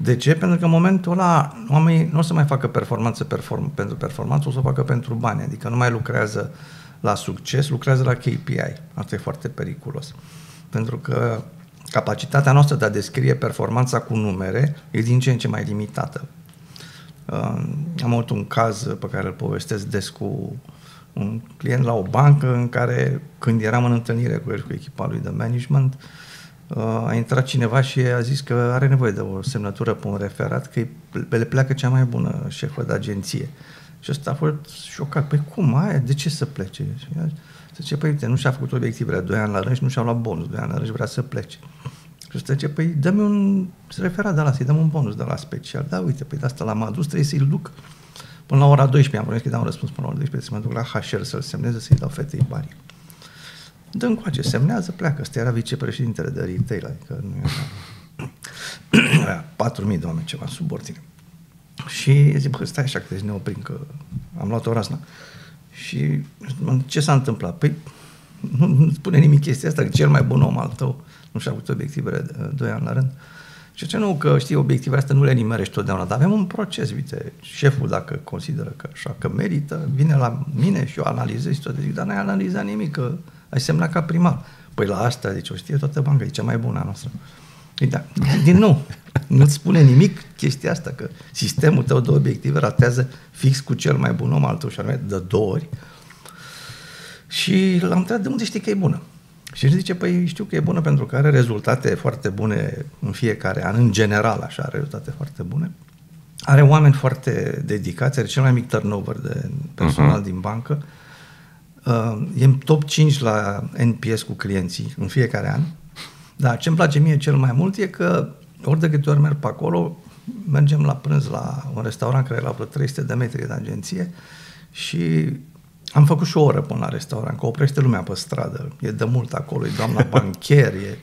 De ce? Pentru că în momentul ăla oamenii nu o să mai facă performanță perform, pentru performanță, o să o facă pentru bani, adică nu mai lucrează la succes, lucrează la KPI. Asta e foarte periculos. Pentru că capacitatea noastră de a descrie performanța cu numere e din ce în ce mai limitată. Am avut un caz pe care îl povestesc des cu un client la o bancă în care, când eram în întâlnire cu el, cu echipa lui de management, a intrat cineva și a zis că are nevoie de o semnătură pe un referat, că le pleacă cea mai bună șefă de agenție. Și ăsta a fost șocat. Păi cum, aia? De ce să plece? Și zice, păi uite, nu și-a făcut obiectivele doi ani la rând și nu și-a luat bonus. Doi ani la rând și vrea să plece. Și ăsta zice, păi dă-mi un referat de la să-i dăm un bonus de la special. Da, uite, păi de asta l-am adus, trebuie să-i duc până la ora 12. Am promis că dau un răspuns până la ora 12, să mă duc la HR să-l semneze, să-i dau fetei bani. Dă încoace, semnează, pleacă. Ăsta era vicepreședintele de retail, adică nu era *coughs* 4.000 de oameni ceva subordine. Și zic, bă, stai așa că ne oprim, că am luat o razna. Și ce s-a întâmplat? Păi nu, nu spune nimic chestia asta, că cel mai bun om al tău nu și-a avut obiectivele de 2 ani la rând. Și ce nu, că știi, obiectivele astea nu le nimerești totdeauna, dar avem un proces, uite, șeful dacă consideră că așa, că merită, vine la mine și eu analizez și tot, zic, dar n-ai analizat nimic, că ai semnat ca primar. Păi la asta, deci o știe toată banca, e cea mai bună a noastră. Da, din nou, nu-ți spune nimic chestia asta, că sistemul tău de obiective ratează fix cu cel mai bun om al tău și anume de două ori. Și l-am întrebat de unde știi că e bună. Și își zice, păi știu că e bună pentru că are rezultate foarte bune în fiecare an, în general așa, are rezultate foarte bune. Are oameni foarte dedicați, are cel mai mic turnover de personal uh-huh. din bancă. Uh, e în top 5 la NPS cu clienții în fiecare an. Dar ce îmi place mie cel mai mult e că ori de câte ori merg pe acolo, mergem la prânz la un restaurant care era pe 300 de metri de agenție și am făcut și o oră până la restaurant, că oprește lumea pe stradă. E de mult acolo, e doamna *laughs* bancher, e,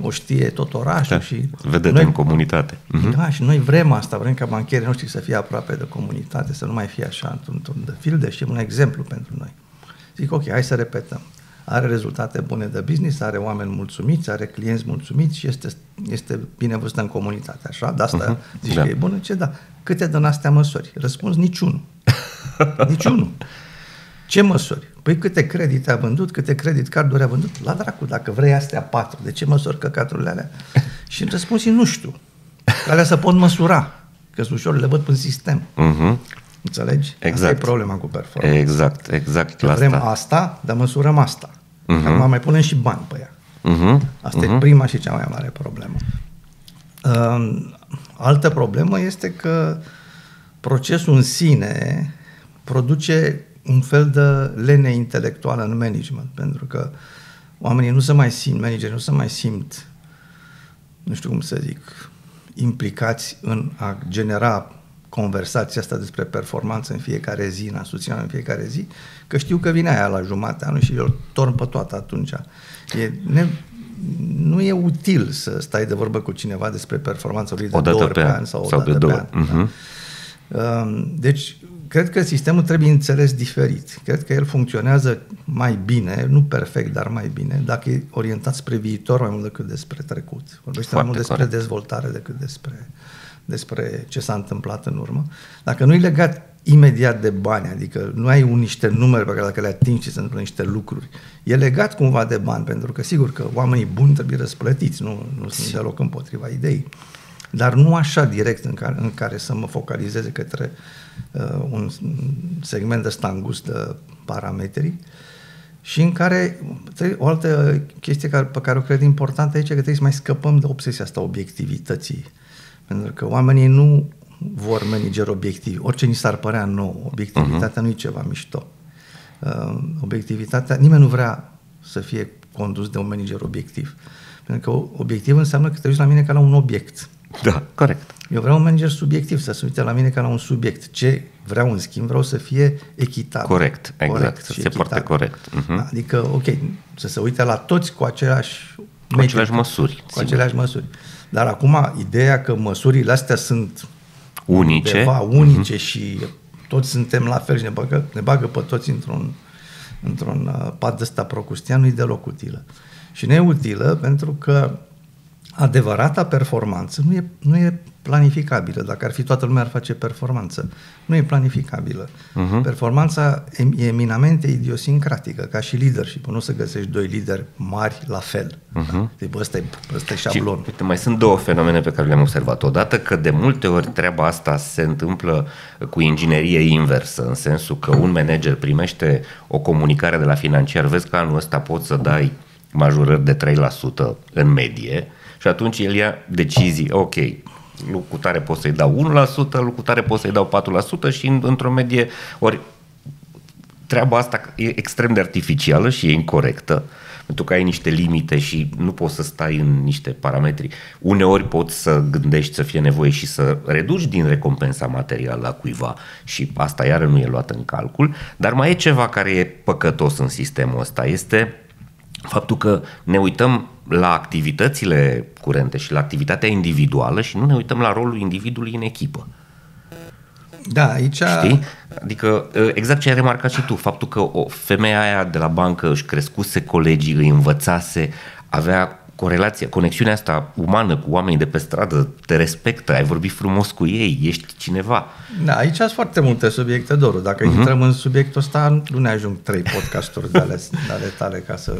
o știe tot orașul. Da, și vedeți noi, în comunitate. Uh-huh. Da, și noi vrem asta, vrem ca bancherii noștri să fie aproape de comunitate, să nu mai fie așa într-un de filde și un exemplu pentru noi. Zic, ok, hai să repetăm. Are rezultate bune de business, are oameni mulțumiți, are clienți mulțumiți și este, este bine văzută în comunitate, așa? De asta uh-huh. zici da. că e bună? Ce da? Câte din astea măsori? Răspuns niciunul. *laughs* niciunul. Ce măsuri? Păi câte credite a vândut, câte credit carduri a vândut? La dracu, dacă vrei astea patru, de ce măsori căcaturile alea? Și răspuns nu știu. Alea se pot măsura, că ușor le văd în sistem. Uh-huh. Înțelegi? Exact. Asta e problema cu performanța. Exact, exact. Că vrem asta. asta, dar măsurăm asta. Uh-huh. Acum mai punem și bani pe ea. Uh-huh. Asta uh-huh. e prima și cea mai mare problemă. Uh, altă problemă este că procesul în sine produce un fel de lene intelectuală în management, pentru că oamenii nu se mai simt, managerii nu se mai simt, nu știu cum să zic, implicați în a genera conversația asta despre performanță în fiecare zi, în asociația în fiecare zi, că știu că vine aia la jumătate anul și eu torn pe toată atunci. E ne, nu e util să stai de vorbă cu cineva despre performanța lui de o două ori pe an sau o sau dată de două. pe an. Uh-huh. Da? Deci, cred că sistemul trebuie înțeles diferit. Cred că el funcționează mai bine, nu perfect, dar mai bine, dacă e orientat spre viitor mai mult decât despre trecut. Vorbește mai mult despre corect. dezvoltare decât despre, despre ce s-a întâmplat în urmă. Dacă nu e legat imediat de bani, adică nu ai un niște numere pe care dacă le atingi se întâmplă niște lucruri. E legat cumva de bani, pentru că sigur că oamenii buni trebuie răsplătiți, nu, nu sunt deloc împotriva ideii. Dar nu așa direct în care, în care să mă focalizeze către uh, un segment de îngust de parametri și în care o altă chestie care, pe care o cred importantă aici e că trebuie să mai scăpăm de obsesia asta obiectivității. Pentru că oamenii nu vor manager obiectiv. Orice ni s-ar părea nou, obiectivitatea uh-huh. nu e ceva mișto. Uh, obiectivitatea, nimeni nu vrea să fie condus de un manager obiectiv. Pentru că obiectiv înseamnă că te uiți la mine ca la un obiect. Da, corect. Eu vreau un manager subiectiv, să se uite la mine ca la un subiect. Ce vreau în schimb, vreau să fie echitabil. Corect, exact, corect să fie foarte corect. Uh-huh. Adică, ok, să se uite la toți cu aceleași cu metric, aceleași măsuri. Cu sigur. aceleași măsuri. Dar acum, ideea că măsurile astea sunt unice, undeva, unice uh-huh. și toți suntem la fel și ne bagă, ne bagă pe toți într-un, într-un uh, pat de ăsta procustian, nu e deloc utilă. Și nu e utilă pentru că adevărata performanță nu e, nu e planificabilă. Dacă ar fi toată lumea ar face performanță. Nu e planificabilă. Uh-huh. Performanța e eminamente idiosincratică, ca și leadership. Nu să găsești doi lideri mari la fel. Uh-huh. Deci, ăsta, e, ăsta e șablon. Și, uite, mai sunt două fenomene pe care le-am observat. Odată că de multe ori treaba asta se întâmplă cu inginerie inversă, în sensul că un manager primește o comunicare de la financiar, vezi că anul ăsta poți să dai majorări de 3% în medie, și atunci el ia decizii, ok, lucru tare pot să-i dau 1%, lucru tare pot să-i dau 4% și într-o medie, ori treaba asta e extrem de artificială și e incorrectă, pentru că ai niște limite și nu poți să stai în niște parametri. Uneori poți să gândești să fie nevoie și să reduci din recompensa materială a cuiva și asta iară nu e luat în calcul, dar mai e ceva care e păcătos în sistemul ăsta, este faptul că ne uităm la activitățile curente și la activitatea individuală și nu ne uităm la rolul individului în echipă. Da, aici... Știi? Adică ă, exact ce ai remarcat și tu, faptul că o femeie aia de la bancă își crescuse colegii, îi învățase, avea corelația, conexiunea asta umană cu oamenii de pe stradă, te respectă, ai vorbit frumos cu ei, ești cineva. Da, aici sunt foarte multe subiecte, Doru. Dacă uh-huh. intrăm în subiectul ăsta, nu ne ajung trei podcasturi de ale, de *laughs* ale tale ca să,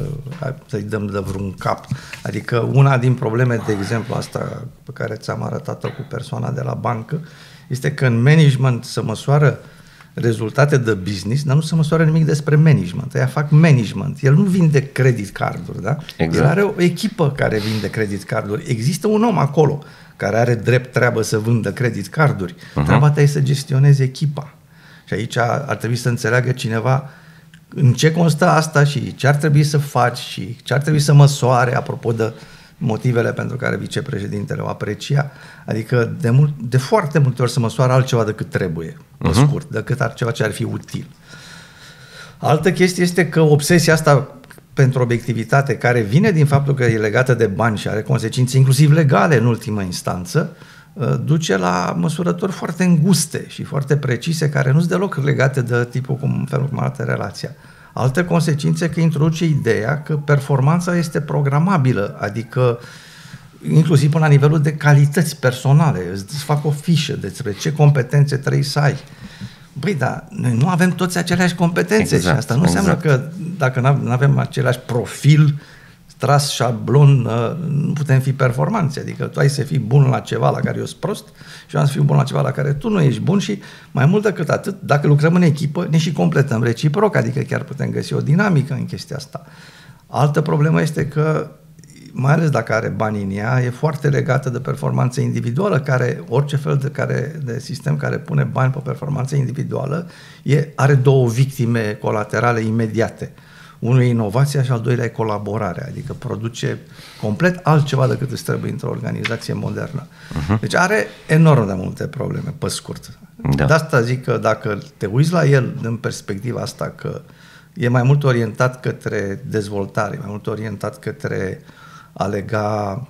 să-i dăm de vreun cap. Adică una din probleme, de exemplu, asta pe care ți-am arătat-o cu persoana de la bancă, este că în management se măsoară uh, rezultate de business, dar nu se măsoară nimic despre management. Ea fac management. El nu vinde credit carduri, da? Exact. El are o echipă care vinde credit carduri. Există un om acolo care are drept treabă să vândă credit carduri. Uh-huh. Treaba ta e să gestionezi echipa. Și aici ar trebui să înțeleagă cineva în ce constă asta și ce ar trebui să faci și ce ar trebui să măsoare, apropo de motivele pentru care vicepreședintele o aprecia. Adică de, mult, de foarte multe ori se măsoară altceva decât trebuie, pe uh-huh. scurt, decât ar ceva ce ar fi util. Altă chestie este că obsesia asta pentru obiectivitate, care vine din faptul că e legată de bani și are consecințe inclusiv legale în ultimă instanță, uh, duce la măsurători foarte înguste și foarte precise, care nu sunt deloc legate de tipul cum, felul cum arată relația. Alte consecințe că introduce ideea că performanța este programabilă, adică inclusiv până la nivelul de calități personale. Îți fac o fișă despre ce competențe trebuie să ai. Băi, dar noi nu avem toți aceleași competențe exact, și asta nu exact. înseamnă că dacă nu avem același profil tras șablon, uh, nu putem fi performanți. Adică tu ai să fii bun la ceva la care eu sunt prost și eu am să fiu bun la ceva la care tu nu ești bun și mai mult decât atât, dacă lucrăm în echipă, ne și completăm reciproc, adică chiar putem găsi o dinamică în chestia asta. Altă problemă este că mai ales dacă are bani în ea, e foarte legată de performanță individuală, care orice fel de, care, de sistem care pune bani pe performanță individuală e, are două victime colaterale imediate. Unul e inovația și al doilea e colaborarea, adică produce complet altceva decât îți trebuie într-o organizație modernă. Uh-huh. Deci are enorm de multe probleme, pe scurt. Da. De asta zic că dacă te uiți la el în perspectiva asta că e mai mult orientat către dezvoltare, mai mult orientat către a lega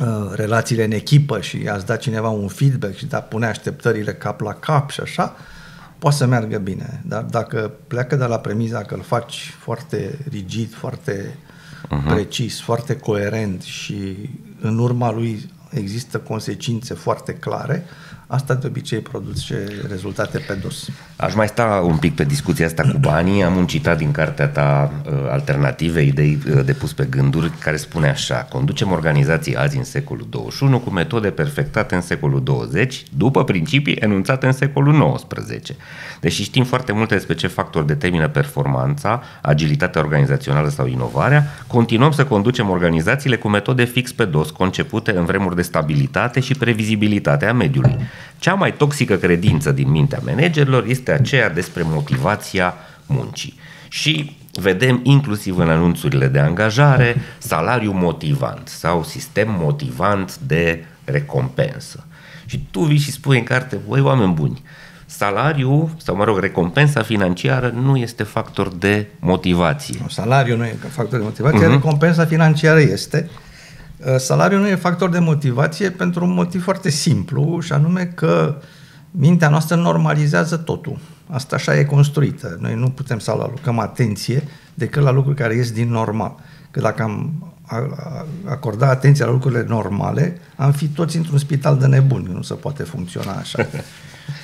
uh, relațiile în echipă și a-ți da cineva un feedback și da pune așteptările cap la cap și așa, uh, poate să meargă bine. Dar dacă pleacă de la premiza că îl faci foarte rigid, foarte uh-huh. precis, foarte coerent și în urma lui există consecințe foarte clare, asta de obicei produce rezultate pe dos. Aș mai sta un pic pe discuția asta cu banii. Am un citat din cartea ta uh, Alternative, idei uh, de pus pe gânduri, care spune așa. Conducem organizații azi în secolul 21 cu metode perfectate în secolul 20, după principii enunțate în secolul 19. Deși știm foarte multe despre ce factori determină performanța, agilitatea organizațională sau inovarea, continuăm să conducem organizațiile cu metode fix pe dos, concepute în vremuri de stabilitate și previzibilitate a mediului Cea mai toxică credință din mintea managerilor este aceea despre motivația muncii. Și vedem inclusiv în anunțurile de angajare salariu motivant sau sistem motivant de recompensă. Și tu vii și spui în carte, voi oameni buni, salariul, sau mă rog, recompensa financiară nu este factor de motivație. Salariul nu e factor de motivație, uh-huh. recompensa financiară este. Uh, salariul nu e factor de motivație pentru un motiv foarte simplu și anume că mintea noastră normalizează totul. Asta așa e construită. Noi nu putem să alocăm atenție decât la lucruri care ies din normal. Că dacă am acorda atenție la lucrurile normale, am fi toți într-un spital de nebuni. Nu se poate funcționa așa. *laughs*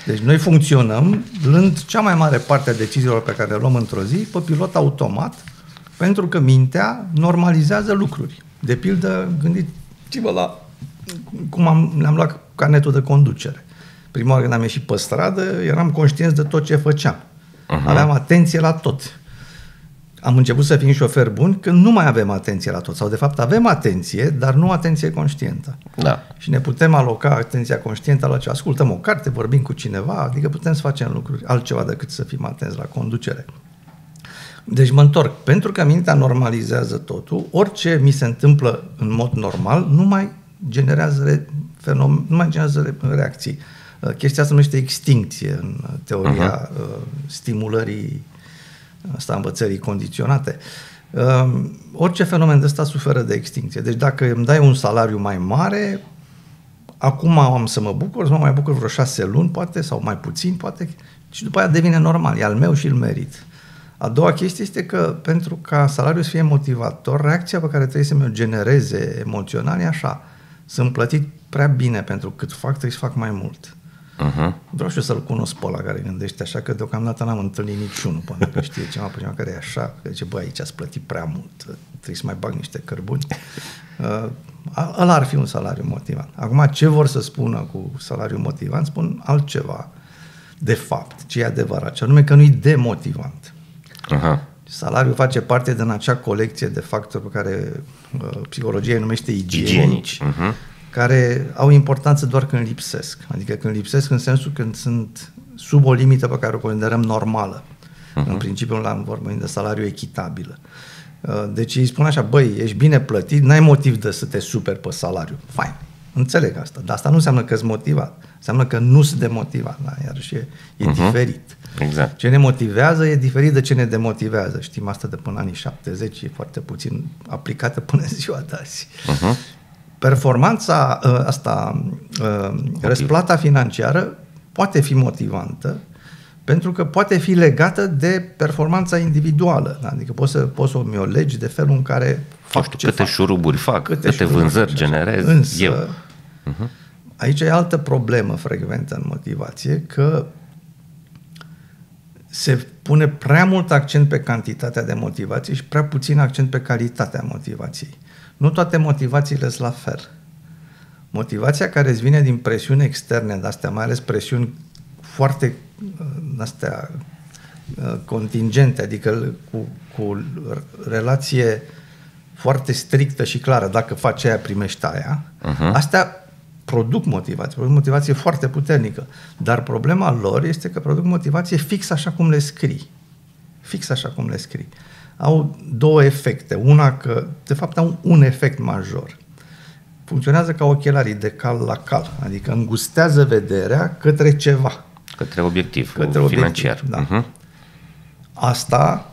Deci noi funcționăm luând cea mai mare parte a deciziilor pe care le luăm într-o zi pe pilot automat, pentru că mintea normalizează lucruri. De pildă, gândiți-vă la cum am, ne-am luat carnetul de conducere. Prima oară când am ieșit pe stradă, eram conștient de tot ce făceam. Uh-huh. Aveam atenție la tot. Am început să fim șofer bun când nu mai avem atenție la tot. Sau, de fapt, avem atenție, dar nu atenție conștientă. Da. Și ne putem aloca atenția conștientă la ce ascultăm o carte, vorbim cu cineva, adică putem să facem lucruri altceva decât să fim atenți la conducere. Deci mă întorc. Pentru că mintea normalizează totul, orice mi se întâmplă în mod normal nu mai generează, fenomen, nu mai generează reacții. Uh, chestia asta numește extincție în teoria uh-huh. stimulării asta învățării condiționate. Uh, orice fenomen de ăsta suferă de extinție. Deci dacă îmi dai un salariu mai mare, acum am să mă bucur, să mă mai bucur vreo șase luni, poate, sau mai puțin, poate, și după aia devine normal, e al meu și îl merit. A doua chestie este că pentru ca salariul să fie motivator, reacția pe care trebuie să mi-o genereze emoțional e așa. Sunt plătit prea bine pentru cât fac, trebuie să fac mai mult. Uh-huh. Vreau și eu să-l cunosc pe ăla care gândește așa, că deocamdată n-am întâlnit niciunul până că știe ceva pe cineva care e așa, că zice, bă, aici ați plătit prea mult, trebuie să mai bag niște cărbuni. Uh, ăla ar fi un salariu motivant. Acum, ce vor să spună cu salariu motivant? Spun altceva, de fapt, ce e adevărat, ce anume că nu-i demotivant. Uh-huh. Salariul face parte din acea colecție de factori pe care uh, psihologia numește igienici. igienici. Uh-huh care au importanță doar când lipsesc. Adică când lipsesc în sensul când sunt sub o limită pe care o considerăm normală. Uh-huh. În principiu, la vorbim de salariu echitabilă. Uh, deci îi spun așa, băi, ești bine plătit, n-ai motiv de să te super pe salariu. Fain, înțeleg asta, dar asta nu înseamnă că ești motivat. Înseamnă că nu sunt demotivat, da? iarăși e, e uh-huh. diferit. Exact. Ce ne motivează e diferit de ce ne demotivează. Știm asta de până anii 70, e foarte puțin aplicată până în ziua de azi. Uh-huh performanța ă, asta, ă, răsplata financiară poate fi motivantă pentru că poate fi legată de performanța individuală. Da? Adică poți să, poți să mi-o legi de felul în care fac știu, ce câte fac. șuruburi fac, câte, câte vânzări generez Însă, eu. Uh-huh. Aici e altă problemă frecventă în motivație, că se pune prea mult accent pe cantitatea de motivație și prea puțin accent pe calitatea motivației. Nu toate motivațiile sunt la fel. Motivația care îți vine din presiuni externe, de astea, mai ales presiuni foarte uh, astea, uh, contingente, adică cu, cu relație foarte strictă și clară, dacă faci aia, primești aia, uh-huh. astea produc motivație, produc motivație foarte puternică. Dar problema lor este că produc motivație fix așa cum le scrii. Fix așa cum le scrii au două efecte. Una că, de fapt, au un efect major. Funcționează ca ochelarii de cal la cal, adică îngustează vederea către ceva. Către obiectiv către financiar. Obiectiv, da. Uh-huh. Asta,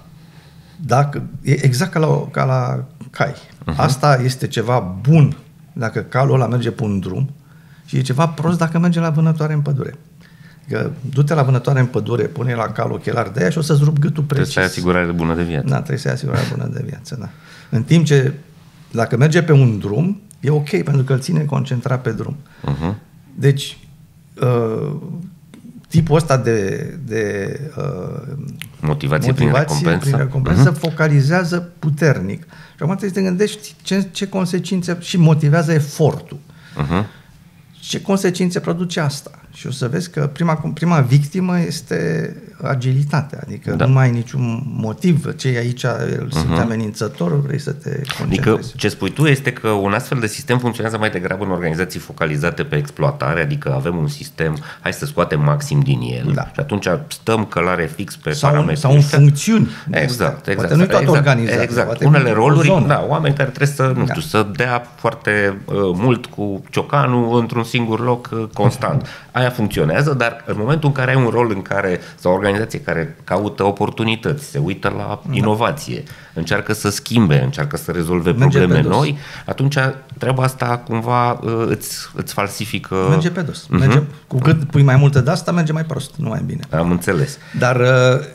dacă, e exact ca la, ca la cai. Uh-huh. Asta este ceva bun dacă calul ăla merge pe un drum și e ceva prost dacă merge la vânătoare în pădure. Că du-te la vânătoare în pădure, pune la cal ochelar de aia și o să-ți rup gâtul precis. Trebuie să ai asigurare bună de viață. Da, trebuie să ai asigurare bună de viață, da. În timp ce dacă merge pe un drum, e ok, pentru că îl ține concentrat pe drum. Uh-huh. Deci, uh, tipul ăsta de, de uh, motivație, motivație prin recompensă, prin recompensă uh-huh. focalizează puternic. Și acum trebuie să te gândești ce, ce consecințe și motivează efortul. Uh-huh. Ce consecințe produce asta? Și o să vezi că prima, prima victimă este agilitate, adică da. nu mai ai niciun motiv, ce e aici, el uh-huh. sunt amenințător, vrei să te concentrezi. Adică ce spui tu este că un astfel de sistem funcționează mai degrabă în organizații focalizate pe exploatare, adică avem un sistem, hai să scoatem maxim din el da. și atunci stăm călare fix pe sau, parametri. Sau în funcțiuni. Exact, exact. Poate nu toată exact, organizația. Exact. Unele roluri, da, oameni care trebuie să, nu da. știu, să dea foarte uh, mult cu ciocanul într-un singur loc uh, constant. *laughs* Aia funcționează, dar în momentul în care ai un rol în care, sau o organizație care caută oportunități, se uită la da. inovație, încearcă să schimbe, încearcă să rezolve Merge probleme noi, atunci treaba asta cumva uh, îți, îți falsifică... Merge pe dos. Uh-huh. Merge, cu cât pui mai multe de asta, merge mai prost, nu mai bine. Am înțeles. Dar uh,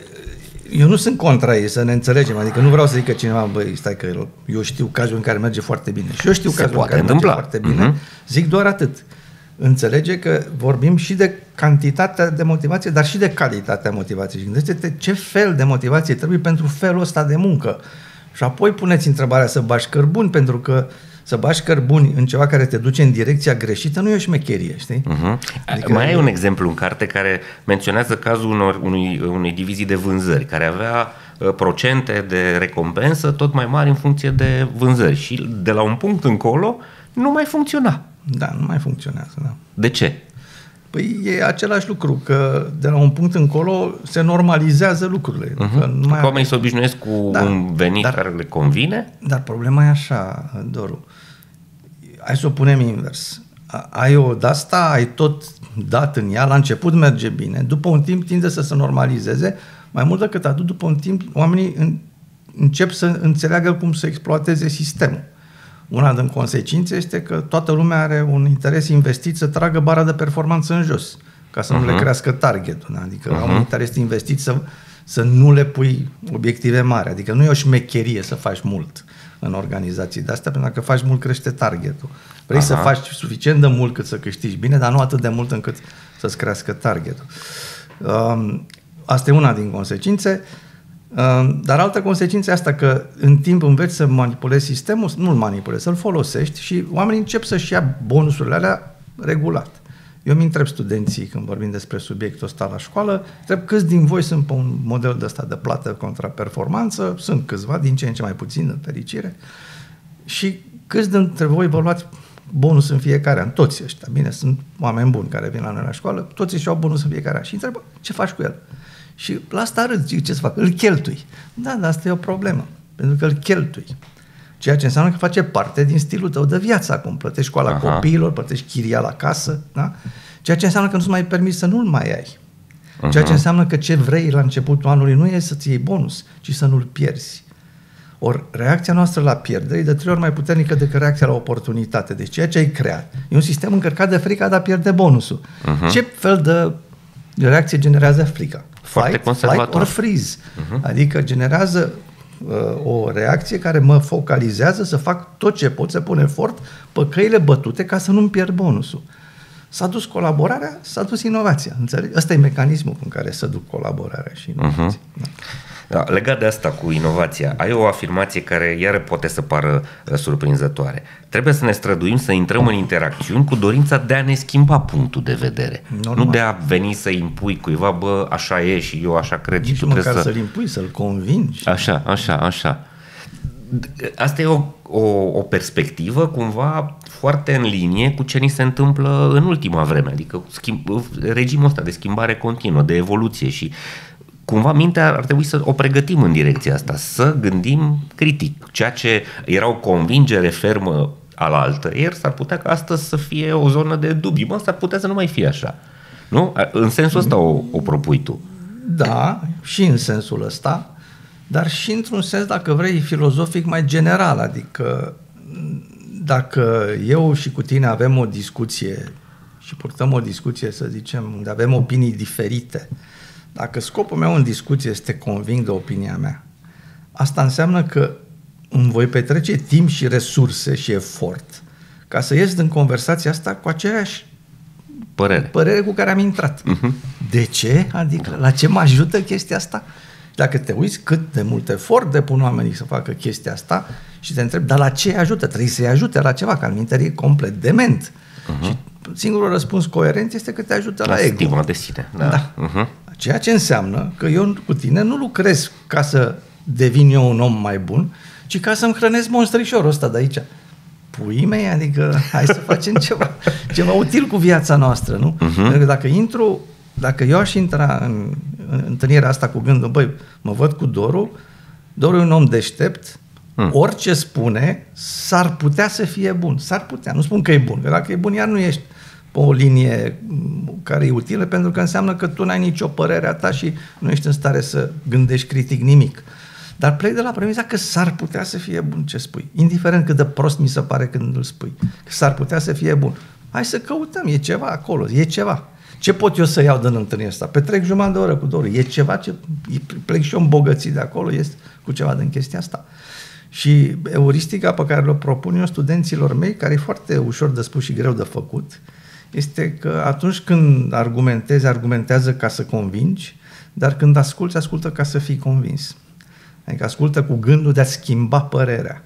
eu nu sunt contra ei, să ne înțelegem. Adică nu vreau să zic că cineva, băi, stai că eu știu cazul în care merge foarte bine. Și eu știu Se cazul în care întâmpla. merge foarte bine. Uh-huh. Zic doar atât. Înțelege că vorbim și de cantitatea de motivație, dar și de calitatea motivației. Și gândește-te ce fel de motivație trebuie pentru felul ăsta de muncă. Și apoi puneți întrebarea să bași cărbuni, pentru că să bași cărbuni în ceva care te duce în direcția greșită nu e o șmecherie, știi? Uh-huh. Adică Mai ai un exemplu în carte care menționează cazul unor, unui, unei divizii de vânzări, care avea uh, procente de recompensă tot mai mari în funcție de vânzări și de la un punct încolo nu mai funcționa. Da, nu mai funcționează, da. De ce? Păi e același lucru, că de la un punct încolo se normalizează lucrurile. Uh-huh. Că nu mai Oamenii se obișnuiesc cu da, un venit dar, care le convine? Dar problema e așa, Doru. Hai să o punem invers. Ai o de asta, ai tot dat în ea, la început merge bine, după un timp tinde să se normalizeze, mai mult decât atât, după un timp oamenii încep să înțeleagă cum să exploateze sistemul. Una din consecințe este că toată lumea are un interes investit să tragă bara de performanță în jos, ca să uh-huh. nu le mhm. crească targetul. Adică uh-huh. au un mhm. interes investit să, să nu le pui obiective mari. Adică nu e o șmecherie să faci mult în organizații de astea, pentru că faci mult crește targetul. Vrei Aha. să faci suficient de mult cât să câștigi bine, dar nu atât de mult încât să-ți crească targetul. Um, asta e una din consecințe. Dar altă consecință asta că în timp înveți să manipulezi sistemul, nu-l manipulezi, să-l folosești și oamenii încep să-și ia bonusurile alea regulat. Eu mi întreb studenții când vorbim despre subiectul ăsta la școală, întreb câți din voi sunt pe un model de ăsta de plată contra performanță, sunt câțiva, din ce în ce mai puțin, în fericire, și câți dintre voi vă luați bonus în fiecare an, toți ăștia, bine, sunt oameni buni care vin la noi la școală, toți își iau bonus în fiecare an și întreb, ce faci cu el? Și la asta râd, zic, ce să fac? Îl cheltui. Da, dar asta e o problemă, pentru că îl cheltui. Ceea ce înseamnă că face parte din stilul tău de viață acum. Plătești școala Aha. copiilor, plătești chiria la casă, da? Ceea ce înseamnă că nu-ți mai permis să nu-l mai ai. Ceea ce înseamnă că ce vrei la începutul anului nu e să-ți iei bonus, ci să nu-l pierzi. Ori reacția noastră la pierdere e de trei ori mai puternică decât reacția la oportunitate. Deci ceea ce ai creat e un sistem încărcat de frica de a pierde bonusul. Uh-huh. Ce fel de reacție generează frica? Foarte fight, conservator. Flight or freeze. Uh-huh. Adică generează uh, o reacție care mă focalizează să fac tot ce pot, să pun efort pe căile bătute ca să nu-mi pierd bonusul. S-a dus colaborarea, s-a dus inovația. Înțelegi? Ăsta e mecanismul în care se duc colaborarea și inovația. Uh-huh. Da. Da, legat de asta cu inovația, ai o afirmație care iară poate să pară uh, surprinzătoare. Trebuie să ne străduim să intrăm în interacțiuni cu dorința de a ne schimba punctul de vedere. Normal. Nu de a veni să impui cuiva, bă, așa e și eu așa cred. Nici și tu măcar trebuie să... să-l impui, să-l convingi. Așa, așa, așa. Asta e o, o, o perspectivă cumva foarte în linie cu ce ni se întâmplă în ultima vreme, adică schimb, regimul ăsta de schimbare continuă, de evoluție și cumva mintea ar trebui să o pregătim în direcția asta, să gândim critic. Ceea ce era o convingere fermă al altă, ieri s-ar putea ca astăzi să fie o zonă de dubii. Mă, s-ar putea să nu mai fie așa. Nu? În sensul ăsta o, o propui tu. Da, și în sensul ăsta, dar și într-un sens, dacă vrei, filozofic mai general. Adică dacă eu și cu tine avem o discuție și purtăm o discuție, să zicem, unde avem opinii diferite, dacă scopul meu în discuție este conving de opinia mea, asta înseamnă că îmi voi petrece timp și resurse și efort ca să ies din conversația asta cu aceeași părere, părere cu care am intrat. Uh-huh. De ce? Adică la ce mă ajută chestia asta? Dacă te uiți cât de mult efort depun oamenii să facă chestia asta și te întreb, dar la ce ajută? Trebuie să-i ajute la ceva, că al e complet dement. Uh-huh. Și singurul răspuns coerent este că te ajută la, la ego. de sine. Da. da. Uh-huh Ceea ce înseamnă că eu cu tine nu lucrez ca să devin eu un om mai bun, ci ca să-mi hrănesc monstrișorul ăsta de aici. Pui mei, adică hai să facem *laughs* ceva, ceva util cu viața noastră, nu? Uh-huh. Pentru că dacă intru, dacă eu aș intra în, în întâlnirea asta cu gândul, băi, mă văd cu Doru, Doru e un om deștept, Hmm. Orice spune, s-ar putea să fie bun. S-ar putea. Nu spun că e bun. Că dacă e bun, iar nu ești pe o linie care e utilă, pentru că înseamnă că tu n-ai nicio părere a ta și nu ești în stare să gândești critic nimic. Dar plec de la premisa că s-ar putea să fie bun ce spui. Indiferent cât de prost mi se pare când îl spui. Că s-ar putea să fie bun. Hai să căutăm, e ceva acolo, e ceva. Ce pot eu să iau din întâlnirea asta? Petrec jumătate de oră cu Doru. E ceva ce plec și eu îmbogățit de acolo, este cu ceva din chestia asta. Și euristica pe care o propun eu studenților mei, care e foarte ușor de spus și greu de făcut, este că atunci când argumentezi, argumentează ca să convingi, dar când asculți, ascultă ca să fii convins. Adică ascultă cu gândul de a schimba părerea.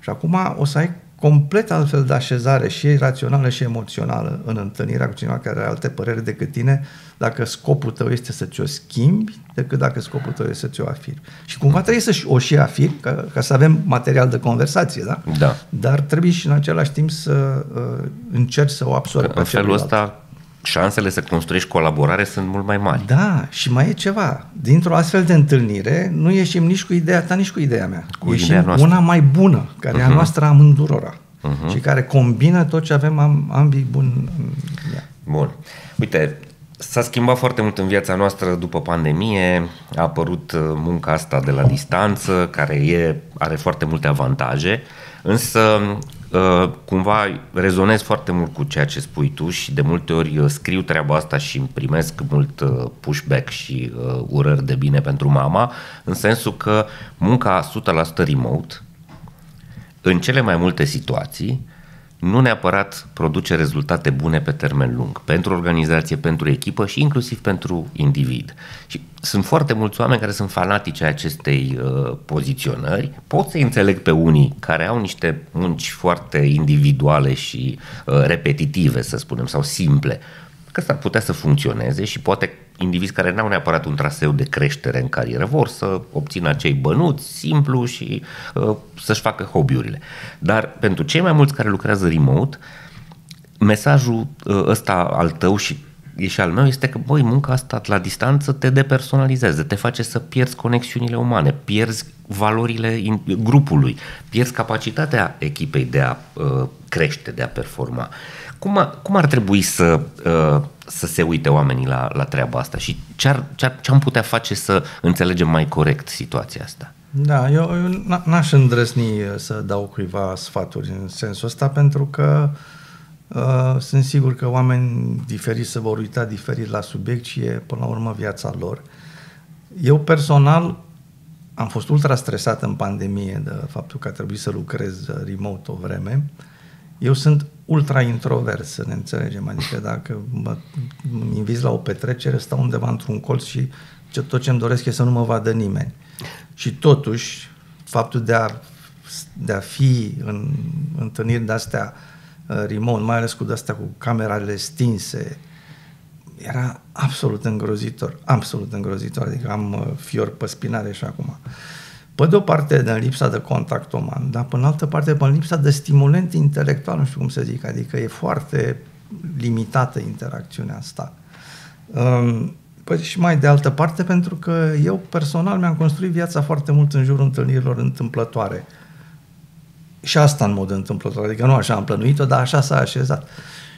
Și acum o să ai complet altfel de așezare și rațională și emoțională în întâlnirea cu cineva care are alte păreri decât tine, dacă scopul tău este să ți-o schimbi, decât dacă scopul tău este să ți-o afirmi. Și cumva trebuie să o și afirmi, ca, ca să avem material de conversație, da? Da. Dar trebuie și în același timp să uh, încerci să o absorbi. În felul ăsta șansele să construiești colaborare sunt mult mai mari. Da, și mai e ceva. Dintr-o astfel de întâlnire, nu ieșim nici cu ideea ta, nici cu ideea mea. Cu ieșim ideea noastră. una mai bună, care uh-huh. e a noastră amândurora. Uh-huh. Și care combină tot ce avem am, ambii bun în ea. Bun. Uite, s-a schimbat foarte mult în viața noastră după pandemie, a apărut uh, munca asta de la distanță, care e, are foarte multe avantaje, însă Uh, cumva rezonez foarte mult cu ceea ce spui tu și de multe ori uh, scriu treaba asta și îmi primesc mult uh, pushback și urări de bine pentru mama, în sensul că munca 100% remote, în cele mai multe situații, nu neapărat produce rezultate bune pe termen lung pentru organizație, pentru echipă și inclusiv pentru individ. Și sunt foarte mulți oameni care sunt fanatici ai acestei uh, poziționări. Pot să înțeleg pe unii care au niște munci foarte individuale și uh, repetitive, să spunem, sau simple, că s-ar putea să funcționeze și poate indivizi care n-au neapărat un traseu de creștere în carieră, vor să obțină acei bănuți simplu și uh, să-și facă hobby-urile. Dar pentru cei mai mulți care lucrează remote, mesajul uh, ăsta al tău și e și al meu este că, băi, munca asta la distanță te depersonalizează, te face să pierzi conexiunile umane, pierzi valorile grupului, pierzi capacitatea echipei de a uh, crește, de a performa. Cum, a, cum ar trebui să, uh, să se uite oamenii la, la treaba asta și ce, ar, ce, ar, ce am putea face să înțelegem mai corect situația asta? Da, eu, eu n-aș îndrăzni să dau cuiva sfaturi în sensul ăsta pentru că uh, sunt sigur că oameni diferiți se vor uita diferit la subiect și e până la urmă viața lor. Eu personal am fost ultra stresat în pandemie de faptul că a trebuit să lucrez remote o vreme. Eu sunt ultra introvert, să ne înțelegem. Adică dacă mă inviți la o petrecere, stau undeva într-un colț și ce, tot ce îmi doresc e să nu mă vadă nimeni. Și totuși, faptul de a, de a fi în întâlniri de-astea uh, remote, mai ales cu de-astea cu camerele stinse, era absolut îngrozitor, absolut îngrozitor, adică am uh, fior pe spinare și acum. Pe de o parte, din lipsa de contact uman, dar pe altă parte, pe lipsa de stimulent intelectual, nu știu cum să zic, adică e foarte limitată interacțiunea asta. Um, păi și mai de altă parte, pentru că eu personal mi-am construit viața foarte mult în jurul întâlnirilor întâmplătoare. Și asta în mod întâmplător, adică nu așa am plănuit-o, dar așa s-a așezat.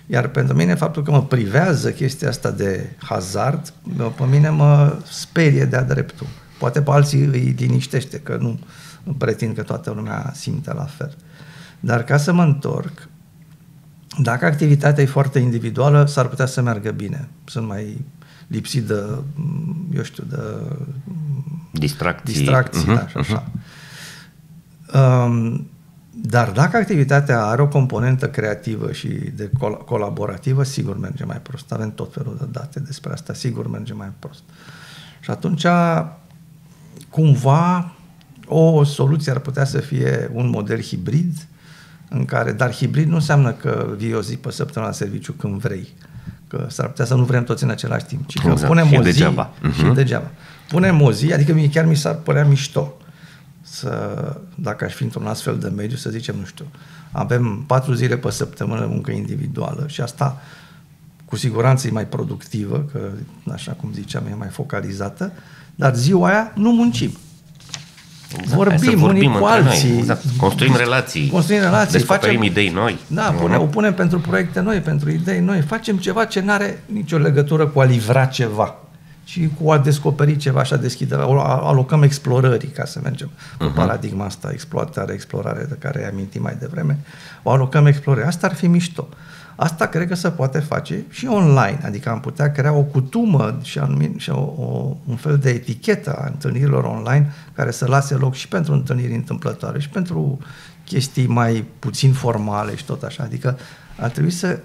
Iar pentru mine faptul că mă privează chestia asta de hazard, pe mine mă sperie de-a dreptul. Poate pe alții îi liniștește, că nu, nu pretind că toată lumea simte la fel. Dar ca să mă întorc, dacă activitatea e foarte individuală, s-ar putea să meargă bine. Sunt mai lipsit de, eu știu, de distracții, distracții uh-huh, da, și așa. Uh-huh. Um, dar dacă activitatea are o componentă creativă și de col- colaborativă, sigur merge mai prost. Avem tot felul de date despre asta, sigur merge mai prost. Și atunci cumva o soluție ar putea să fie un model hibrid, în care, dar hibrid nu înseamnă că vii o zi pe săptămâna la serviciu când vrei. Că că s-ar putea să nu vrem toți în același timp, ci că Exact. punem Și o zi degeaba. și Mhm. degeaba. Punem o zi, adică mie chiar mi s-ar părea mișto să, dacă aș fi într-un astfel de mediu, să zicem, nu știu, avem patru zile pe săptămână muncă individuală și asta cu siguranță e mai productivă, că așa cum ziceam, e mai focalizată, dar ziua aia nu muncim. Exact. Hai să Vorbim, vorbim unii cu între noi. alții. Exact. Construim relații. Construim relații. Descoperim idei noi. Da, pune, o punem pentru proiecte noi, pentru idei noi. Facem ceva ce nu are nicio legătură cu a livra ceva, ci cu a descoperi ceva și a deschide, o alocăm explorării, ca să mergem cu Mhm. paradigma asta, exploatare, explorare, de care ai amintit mai devreme, o alocăm explorării. Asta ar fi mișto. Asta cred că se poate face și online, adică am putea crea o cutumă și, anumit, și o, o, un fel de etichetă a întâlnirilor online care să lase loc și pentru întâlniri întâmplătoare și pentru chestii mai puțin formale și tot așa. Adică ar trebui să,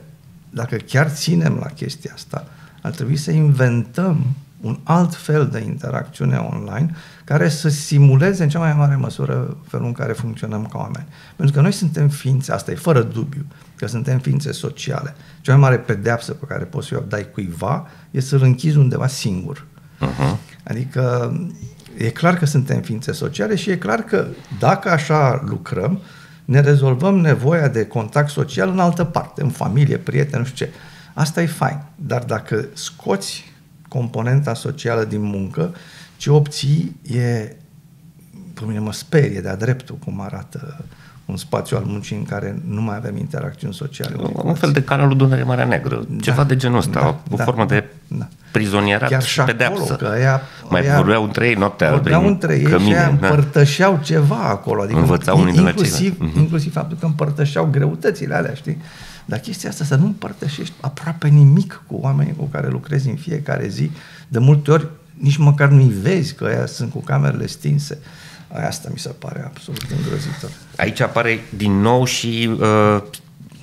dacă chiar ținem la chestia asta, ar trebui să inventăm un alt fel de interacțiune online care să simuleze în cea mai mare măsură felul în care funcționăm ca oameni. Pentru că noi suntem ființe, asta e fără dubiu, că suntem ființe sociale. Cea mai mare pedeapsă pe care poți să o dai cuiva e să-l închizi undeva singur. Uh-huh. Adică e clar că suntem ființe sociale și e clar că dacă așa lucrăm, ne rezolvăm nevoia de contact social în altă parte, în familie, prieteni, nu știu ce. Asta e fain. Dar dacă scoți componenta socială din muncă, ce obții e, pe mine mă sperie de-a dreptul cum arată un spațiu al muncii în care nu mai avem interacțiuni sociale. unii cu Un fel de canalul Dunăre Marea Neagră. Da. Ceva de genul ăsta. Da, o da, formă de da. prizonierat Chiar și și acolo, pedeapsă. că ăia, Mai ăia vorbeau între ei noaptea. Vorbeau prin între ei și cămine, aia da. împărtășeau ceva acolo. Adică Învățau unii de la inclusiv, ceilalți. Mhm. inclusiv faptul că împărtășeau greutățile alea, știi? Dar chestia asta, să nu împărtășești aproape nimic cu oamenii cu care lucrezi în fiecare zi, de multe ori nici măcar nu-i vezi că aia sunt cu camerele stinse. Aia Asta mi se pare absolut îngrozitor. Aici apare din nou și uh,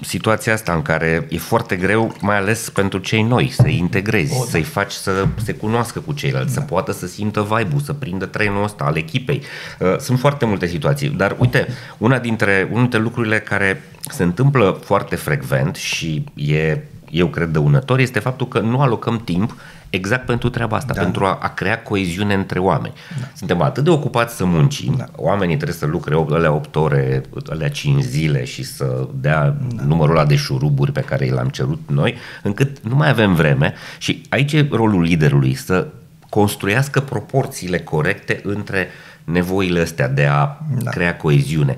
situația asta în care e foarte greu, mai ales pentru cei noi, să-i integrezi, O, da. să-i faci să se cunoască cu ceilalți, să poată să simtă vibe-ul, să prindă trenul ăsta al echipei. Uh, sunt foarte multe situații, dar uite, una dintre, unul dintre lucrurile care se întâmplă foarte frecvent și e, eu cred, dăunător, este faptul că nu alocăm timp exact pentru treaba asta, Da. pentru a, a crea coeziune între oameni. Da. Suntem atât de ocupați să muncim, da. oamenii trebuie să lucre opt- alea 8 ore, alea 5 zile și să dea da. numărul ăla de șuruburi pe care l-am cerut noi, încât nu mai avem vreme și aici e rolul liderului, să construiască proporțiile corecte între nevoile astea de a da. Da. crea coeziune.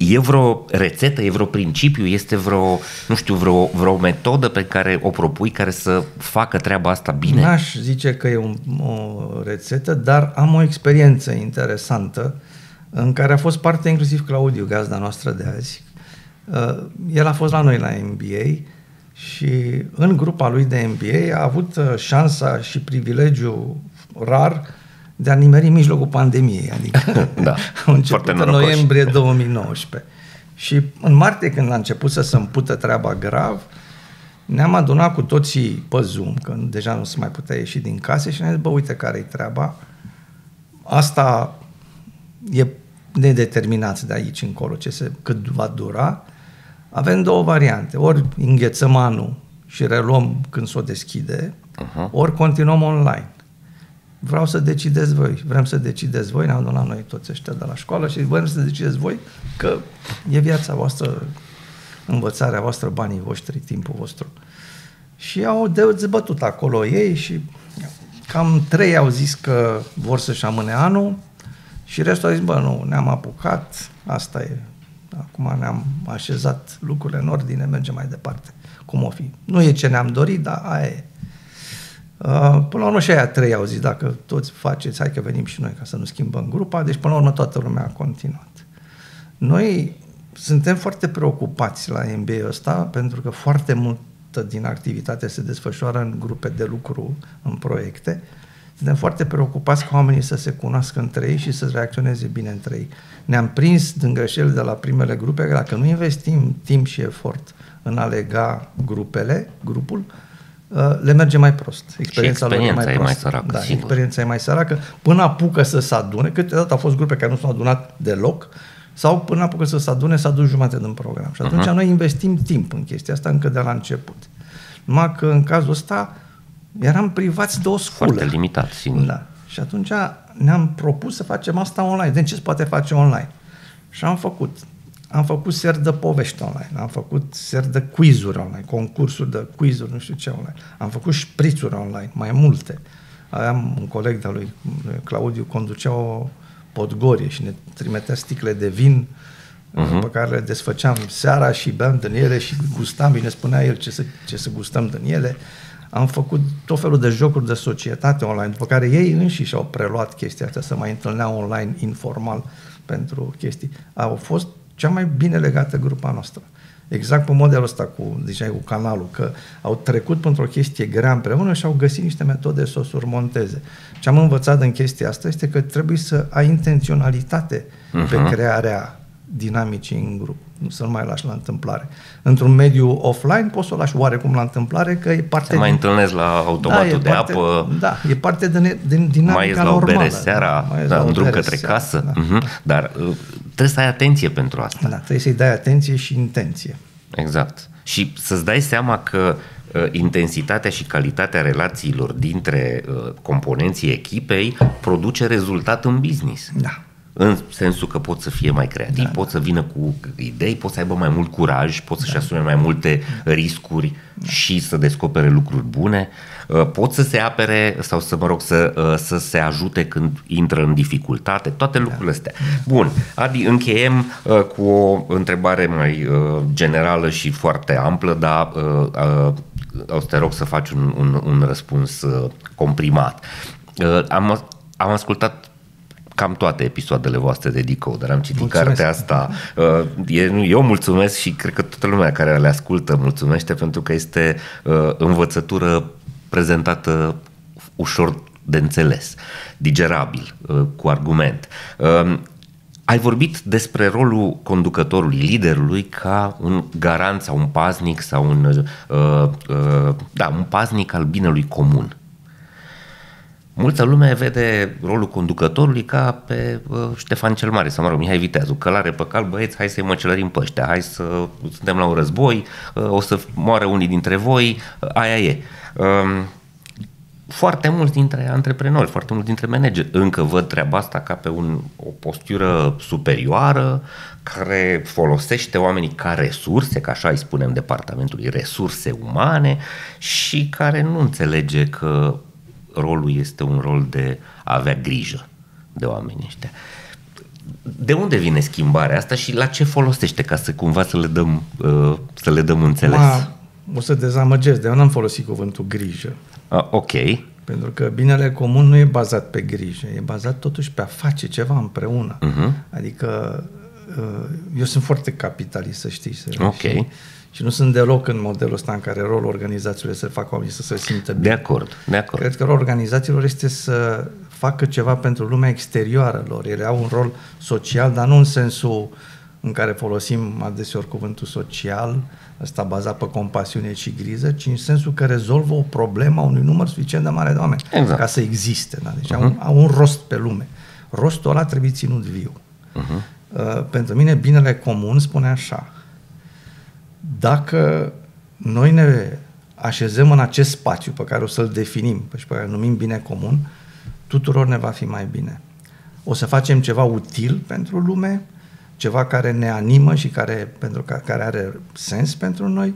Uh, E vreo rețetă, e vreo principiu, este vreo, nu știu, vreo, vreo metodă pe care o propui care să facă treaba asta bine? N-aș zice că e un, o rețetă, dar am o experiență interesantă în care a fost parte inclusiv Claudiu, gazda noastră de azi. Uh, El a fost la noi la MBA și în grupa lui de MBA a avut uh, șansa și privilegiul rar de a nimeri în mijlocul pandemiei. Adică *laughs* Da, a început foarte în norocoși. noiembrie 2019. Și în martie, când a început să se împută treaba grav, ne-am adunat cu toții pe Zoom, că deja nu se mai putea ieși din case și ne-am zis, bă, uite care-i treaba. Asta e nedeterminat de aici încolo ce se, cât va dura. Avem două variante. Ori înghețăm anul și reluăm când s-o deschide, Aha. ori continuăm online. Vreau să decideți voi. Vrem să decideți voi. Ne-am adunat noi toți ăștia de la școală și vrem să decideți voi că e viața voastră, învățarea voastră, banii voștri, timpul vostru. Și au dezbătut acolo ei și cam trei au zis că vor să-și amâne anul și restul au zis, bă, nu, ne-am apucat, asta e. Acum ne-am așezat lucrurile în ordine, mergem mai departe. Cum o fi? Nu e ce ne-am dorit, dar aia e. Uh, Până la urmă și aia trei au zis, dacă toți faceți, hai că venim și noi ca să nu schimbăm grupa, deci până la urmă toată lumea a continuat. Noi suntem foarte preocupați la MBA ăsta pentru că foarte multă din activitate se desfășoară în grupe de lucru, în proiecte. Suntem foarte preocupați ca oamenii să se cunoască între ei și să reacționeze bine între ei. Ne-am prins din greșeli de la primele grupe că dacă nu investim timp și efort în a lega grupele, grupul, uh, le merge mai prost. Experiența, lor experiența e e mai, mai prostă. săracă, da, sigur. experiența e mai săracă, până apucă să se adune, câteodată au fost grupe care nu s-au adunat deloc, sau până apucă să se adune, s-a dus jumate din program. Și atunci uh-huh. noi investim timp în chestia asta încă de la început. Numai că în cazul ăsta eram privați de o sculă. Foarte limitat, singur. Da. Și atunci ne-am propus să facem asta online. De ce se poate face online? Și am făcut. Am făcut ser de povești online, am făcut ser de quizuri online, concursuri de quizuri, nu știu ce online. Am făcut șprițuri online, mai multe. Aveam un coleg de-al lui Claudiu, conducea o podgorie și ne trimitea sticle de vin uh-huh. pe care le desfăceam seara și beam din ele și gustam, bine spunea el ce să, ce să gustăm din ele. Am făcut tot felul de jocuri de societate online, după care ei înșiși au preluat chestia asta, să mai întâlneau online informal pentru chestii. Au fost cea mai bine legată grupa noastră. Exact pe modelul ăsta cu, ziceai, cu canalul, că au trecut pentru o chestie grea împreună și au găsit niște metode să o surmonteze. Ce am învățat în chestia asta este că trebuie să ai intenționalitate uh-huh. pe mhm. crearea dinamicii în grup. Nu să nu mai lași la întâmplare. Într-un mediu offline poți să o lași oarecum la întâmplare, că e parte... Te mai întâlnezi la automatul da, de parte, apă. Da, e parte din, din dinamica mai normală. Mai la o bere seara, da, da, în drum către seara, casă. Da. Uh-huh. Dar uh, trebuie să ai atenție pentru asta. Da, trebuie să-i dai atenție și intenție. Exact. Și să-ți dai seama că uh, intensitatea și calitatea relațiilor dintre uh, componenții echipei produce rezultat în business. Da în sensul că pot să fie mai creativ, da, pot da. să vină cu idei, pot să aibă mai mult curaj, pot să-și da. asume mai multe riscuri da. și să descopere lucruri bune, uh, pot să se apere sau să, mă rog, să, uh, să se ajute când intră în dificultate, toate da. lucrurile astea. Bun, Adi, încheiem uh, cu o întrebare mai generală și foarte amplă, dar o să te rog să faci un, un, un răspuns comprimat. Am, am ascultat cam toate episoadele voastre de Decoder. Am citit mulțumesc. cartea asta. Uh, eu mulțumesc și cred că toată lumea care le ascultă mulțumește pentru că este uh, învățătură prezentată ușor de înțeles, digerabil, uh, cu argument. Ai vorbit despre rolul conducătorului, liderului, ca un garant sau un paznic sau un, uh, uh, da, un paznic al binelui comun. Multă lume vede rolul conducătorului ca pe uh, Ștefan cel Mare, sau mă rog, Mihai Viteazu, călare pe cal, băieți, hai să-i măcelărim pe ăștia, hai să suntem la un război, uh, o să moară unii dintre voi, uh, aia e. Uh, foarte mulți dintre antreprenori, foarte mulți dintre manageri încă văd treaba asta ca pe un, o postură superioară care folosește oamenii ca resurse, ca așa îi spunem departamentului, resurse umane și care nu înțelege că rolul este un rol de a avea grijă de oamenii ăștia. De unde vine schimbarea asta și la ce folosește ca să cumva să le dăm, uh, să le dăm înțeles? Ma, o să dezamăgesc, de eu n-am folosit cuvântul grijă. A, ok. Pentru că binele comun nu e bazat pe grijă, e bazat totuși pe a face ceva împreună. Uh-huh. Adică uh, eu sunt foarte capitalist, să știi. Să ok. Și, și nu sunt deloc în modelul ăsta în care rolul organizațiilor să facă oamenii să se simtă bine. De acord, de acord. Cred că rolul organizațiilor este să facă ceva pentru lumea exterioară lor. Ele au un rol social, dar nu în sensul în care folosim adeseori cuvântul social, ăsta bazat pe compasiune și griză, ci în sensul că rezolvă o problemă a unui număr suficient de mare de oameni exact. ca să existe. Da? Deci uh-huh. au, au un rost pe lume. Rostul ăla trebuie ținut viu. Uh-huh. Uh, pentru mine, binele comun spune așa, dacă noi ne așezăm în acest spațiu pe care o să-l definim și pe care îl numim bine comun, tuturor ne va fi mai bine. O să facem ceva util pentru lume, ceva care ne animă și care, pentru că, care are sens pentru noi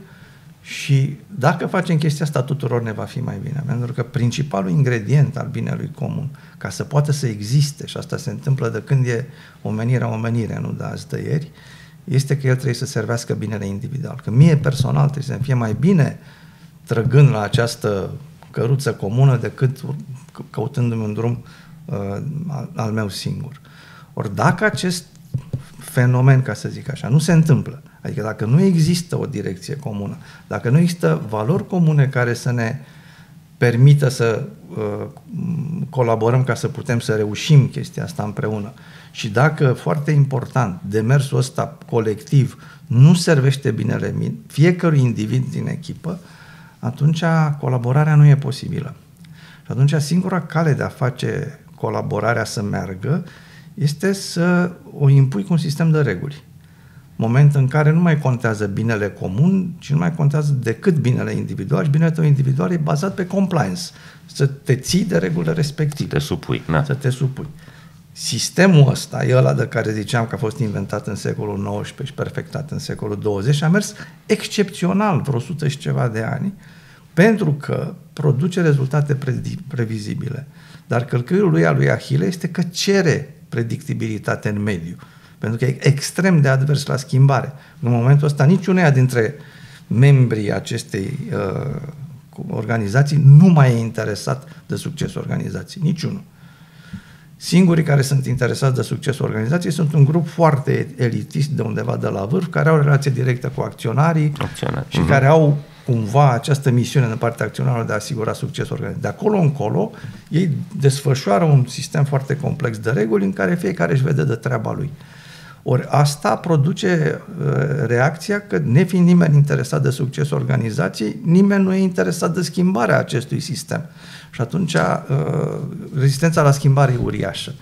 și dacă facem chestia asta, tuturor ne va fi mai bine. Pentru că principalul ingredient al binelui comun, ca să poată să existe, și asta se întâmplă de când e omenirea omenire, nu de azi de ieri, este că el trebuie să servească binele individual. Că mie personal trebuie să fie mai bine trăgând la această căruță comună decât căutându-mi un drum uh, al meu singur. Ori dacă acest fenomen, ca să zic așa, nu se întâmplă, adică dacă nu există o direcție comună, dacă nu există valori comune care să ne permită să uh, colaborăm ca să putem să reușim chestia asta împreună, și dacă, foarte important, demersul ăsta colectiv nu servește binele fiecărui individ din echipă, atunci colaborarea nu e posibilă. Și atunci singura cale de a face colaborarea să meargă este să o impui cu un sistem de reguli. moment în care nu mai contează binele comun, ci nu mai contează decât binele individual și binele tău individual e bazat pe compliance. Să te ții de regulile respective. Să te supui. Na. Să te supui. Sistemul ăsta e ăla de care ziceam că a fost inventat în secolul XIX și perfectat în secolul 20 și a mers excepțional vreo 100 și ceva de ani pentru că produce rezultate previzibile. Dar călcâiul lui al lui Ahile este că cere predictibilitate în mediu. Pentru că e extrem de advers la schimbare. În momentul ăsta, niciunea dintre membrii acestei uh, organizații nu mai e interesat de succesul organizației. Niciunul. Singurii care sunt interesați de succesul organizației sunt un grup foarte elitist de undeva de la vârf, care au relație directă cu acționarii Acționari. și uh-huh. care au cumva această misiune în partea acționarilor de a asigura succesul organizației. De acolo încolo, ei desfășoară un sistem foarte complex de reguli în care fiecare își vede de treaba lui. Ori asta produce uh, reacția că, nefiind nimeni interesat de succesul organizației, nimeni nu e interesat de schimbarea acestui sistem. Și atunci uh, rezistența la schimbare e uriașă.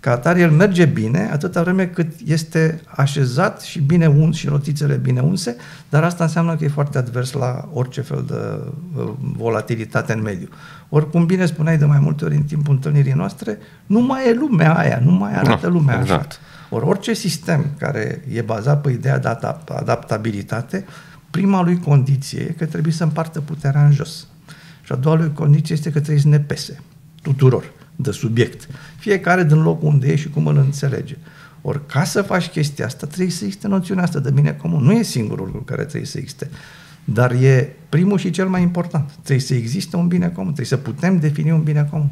Ca atare, el merge bine atâta vreme cât este așezat și bine uns și rotițele bine unse, dar asta înseamnă că e foarte advers la orice fel de uh, volatilitate în mediu. Oricum bine spuneai de mai multe ori în timpul întâlnirii noastre, nu mai e lumea aia, nu mai arată lumea exact. așa. Ori orice sistem care e bazat pe ideea de adaptabilitate, prima lui condiție e că trebuie să împartă puterea în jos. Și a doua lui condiție este că trebuie să ne pese tuturor de subiect. Fiecare din locul unde e și cum îl înțelege. Ori ca să faci chestia asta, trebuie să existe noțiunea asta de bine comun. Nu e singurul lucru care trebuie să existe. Dar e primul și cel mai important. Trebuie să existe un bine comun. Trebuie să putem defini un bine comun.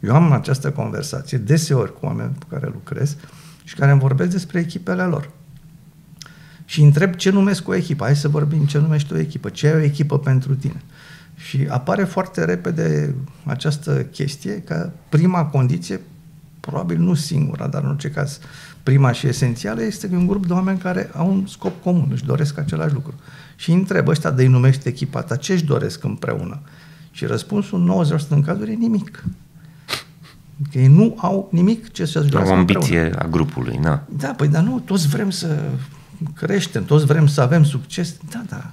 Eu am această conversație deseori cu oameni cu care lucrez și care îmi vorbesc despre echipele lor. Și întreb ce numesc o echipă. Hai să vorbim ce numești o echipă. Ce e o echipă pentru tine? Și apare foarte repede această chestie că prima condiție, probabil nu singura, dar în orice caz prima și esențială, este că un grup de oameni care au un scop comun, își doresc același lucru. Și întreb ăștia de-i numește echipa ta, ce își doresc împreună? Și răspunsul 90% în cazuri e nimic. Că ei nu au nimic ce să-și dorească O ambiție împreună. a grupului, na. Da, păi dar nu, toți vrem să creștem, toți vrem să avem succes. Da, da,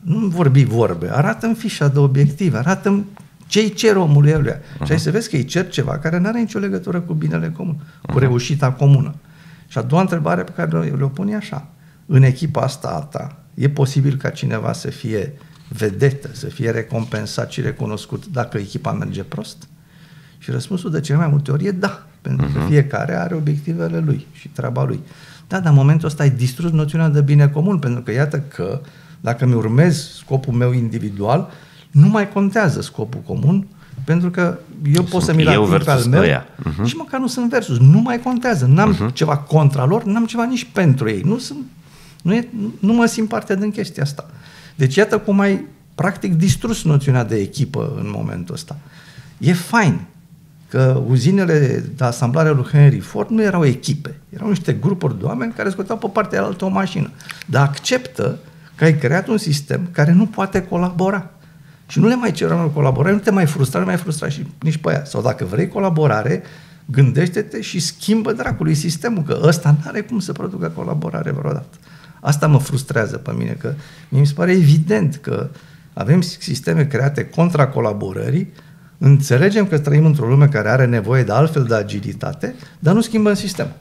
nu vorbi vorbe, arată în fișa de obiective, arată ce îi cer omului eluia. Uh-huh. Și ai să vezi că îi cer ceva care nu are nicio legătură cu binele comun, uh-huh. cu reușita comună. Și a doua întrebare pe care le-o pun e așa. În echipa asta a ta, e posibil ca cineva să fie vedetă, să fie recompensat și recunoscut dacă echipa merge prost? Și răspunsul de cele mai multe ori e da, pentru uh-huh. că mhm. fiecare are obiectivele lui și treaba lui. Da, dar în momentul ăsta ai distrus noțiunea de bine comun, pentru că iată că dacă mi urmez scopul meu individual, nu mai contează scopul comun, pentru că eu sunt pot să mi-l ating pe al meu uh-huh. și măcar nu sunt versus. Nu mai contează. N-am uh-huh. ceva contra lor, n-am ceva nici pentru ei. Nu, sunt, nu, e, nu mă simt parte din chestia asta. Deci iată cum ai practic distrus noțiunea de echipă în momentul ăsta. E fain că uzinele de asamblare lui Henry Ford nu erau echipe, erau niște grupuri de oameni care scoteau pe partea altă o mașină. Dar acceptă că ai creat un sistem care nu poate colabora. Și nu le mai cer oamenilor colaborare, nu te mai frustra, nu mai frustra și nici pe aia. Sau dacă vrei colaborare, gândește-te și schimbă dracului sistemul, că ăsta nu are cum să producă colaborare vreodată. Asta mă frustrează pe mine, că mi se pare evident că avem sisteme create contra colaborării, înțelegem că trăim într-o lume care are nevoie de altfel de agilitate, dar nu schimbăm sistemul.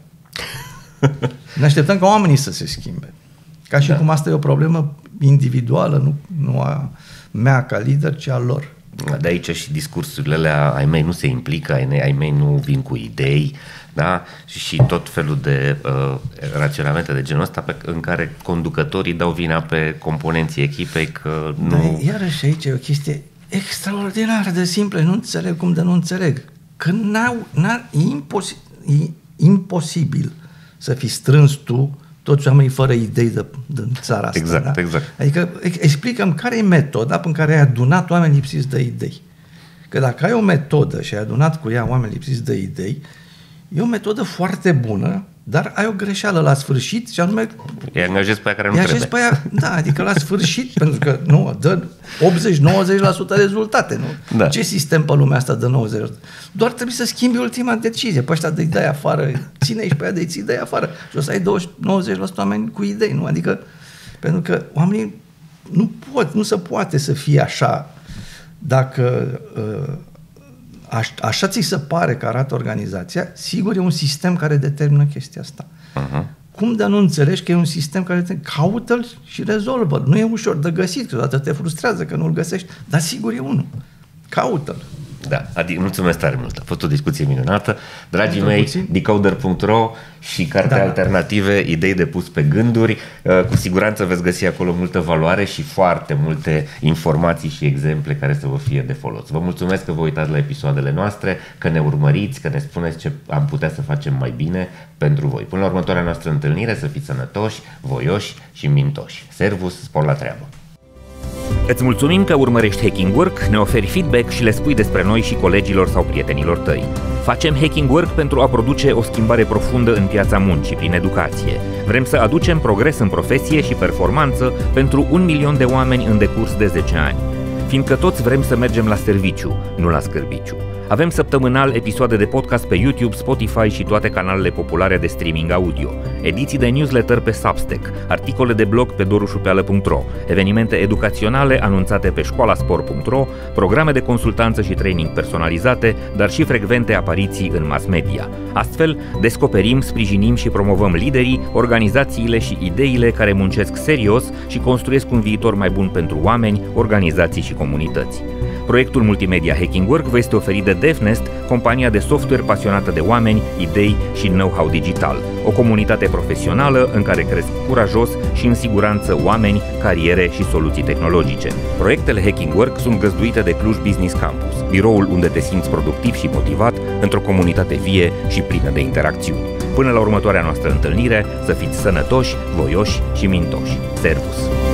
Ne așteptăm ca oamenii să se schimbe. Ca și da. cum asta e o problemă individuală, nu, nu a mea ca lider, ci a lor. De aici și discursurile alea ai mei nu se implică, ai mei, ai mei nu vin cu idei, da? Și, și tot felul de uh, raționamente de genul ăsta pe, în care conducătorii dau vina pe componenții echipei că nu... Da, iarăși aici e o chestie extraordinar de simplă, nu înțeleg cum de nu înțeleg. Că n-au, n-au, e, imposi, e imposibil să fi strâns tu toți oamenii fără idei de, din țara asta. Exact, da? exact. Adică explicăm care e metoda în care ai adunat oameni lipsiți de idei. Că dacă ai o metodă și ai adunat cu ea oameni lipsiți de idei, e o metodă foarte bună dar ai o greșeală la sfârșit și anume... Îi angajezi pe aia care nu îi trebuie. pe aia, da, adică la sfârșit, *laughs* pentru că nu, dă 80-90% rezultate, nu? Da. Ce sistem pe lumea asta dă 90%? Doar trebuie să schimbi ultima decizie. Pe ăștia de dai afară, ține și pe aia de ții dai afară. Și o să ai 20, 90% oameni cu idei, nu? Adică, pentru că oamenii nu pot, nu se poate să fie așa dacă uh, aș, așa ți se pare că arată organizația, sigur e un sistem care determină chestia asta. Uh-huh. Cum de nu înțelegi că e un sistem care te caută-l și rezolvă Nu e ușor de găsit, câteodată te frustrează că nu-l găsești, dar sigur e unul. Caută-l. Da, Adi, mulțumesc tare mult. A fost o discuție minunată. Dragii mei, decoder.ro și carte da. alternative, idei de pus pe gânduri. Uh, cu siguranță veți găsi acolo multă valoare și foarte multe informații și exemple care să vă fie de folos. Vă mulțumesc că vă uitați la episoadele noastre, că ne urmăriți, că ne spuneți ce am putea să facem mai bine pentru voi. Până la următoarea noastră întâlnire, să fiți sănătoși, voioși și mintoși. Servus, spor la treabă! Îți mulțumim că urmărești Hacking Work, ne oferi feedback și le spui despre noi și colegilor sau prietenilor tăi. Facem Hacking Work pentru a produce o schimbare profundă în piața muncii prin educație. Vrem să aducem progres în profesie și performanță pentru un milion de oameni în decurs de 10 ani. Fiindcă toți vrem să mergem la serviciu, nu la scârbiciu. Avem săptămânal episoade de podcast pe YouTube, Spotify și toate canalele populare de streaming audio, ediții de newsletter pe Substack, articole de blog pe dorușupeală.ro, evenimente educaționale anunțate pe școlaspor.ro, programe de consultanță și training personalizate, dar și frecvente apariții în mass media. Astfel, descoperim, sprijinim și promovăm liderii, organizațiile și ideile care muncesc serios și construiesc un viitor mai bun pentru oameni, organizații și comunități. Proiectul multimedia Hacking Work vă este oferit de DevNest, compania de software pasionată de oameni, idei și know-how digital. O comunitate profesională în care cresc curajos și în siguranță oameni, cariere și soluții tehnologice. Proiectele Hacking Work sunt găzduite de Cluj Business Campus, biroul unde te simți productiv și motivat într-o comunitate vie și plină de interacțiuni. Până la următoarea noastră întâlnire, să fiți sănătoși, voioși și mintoși. Servus!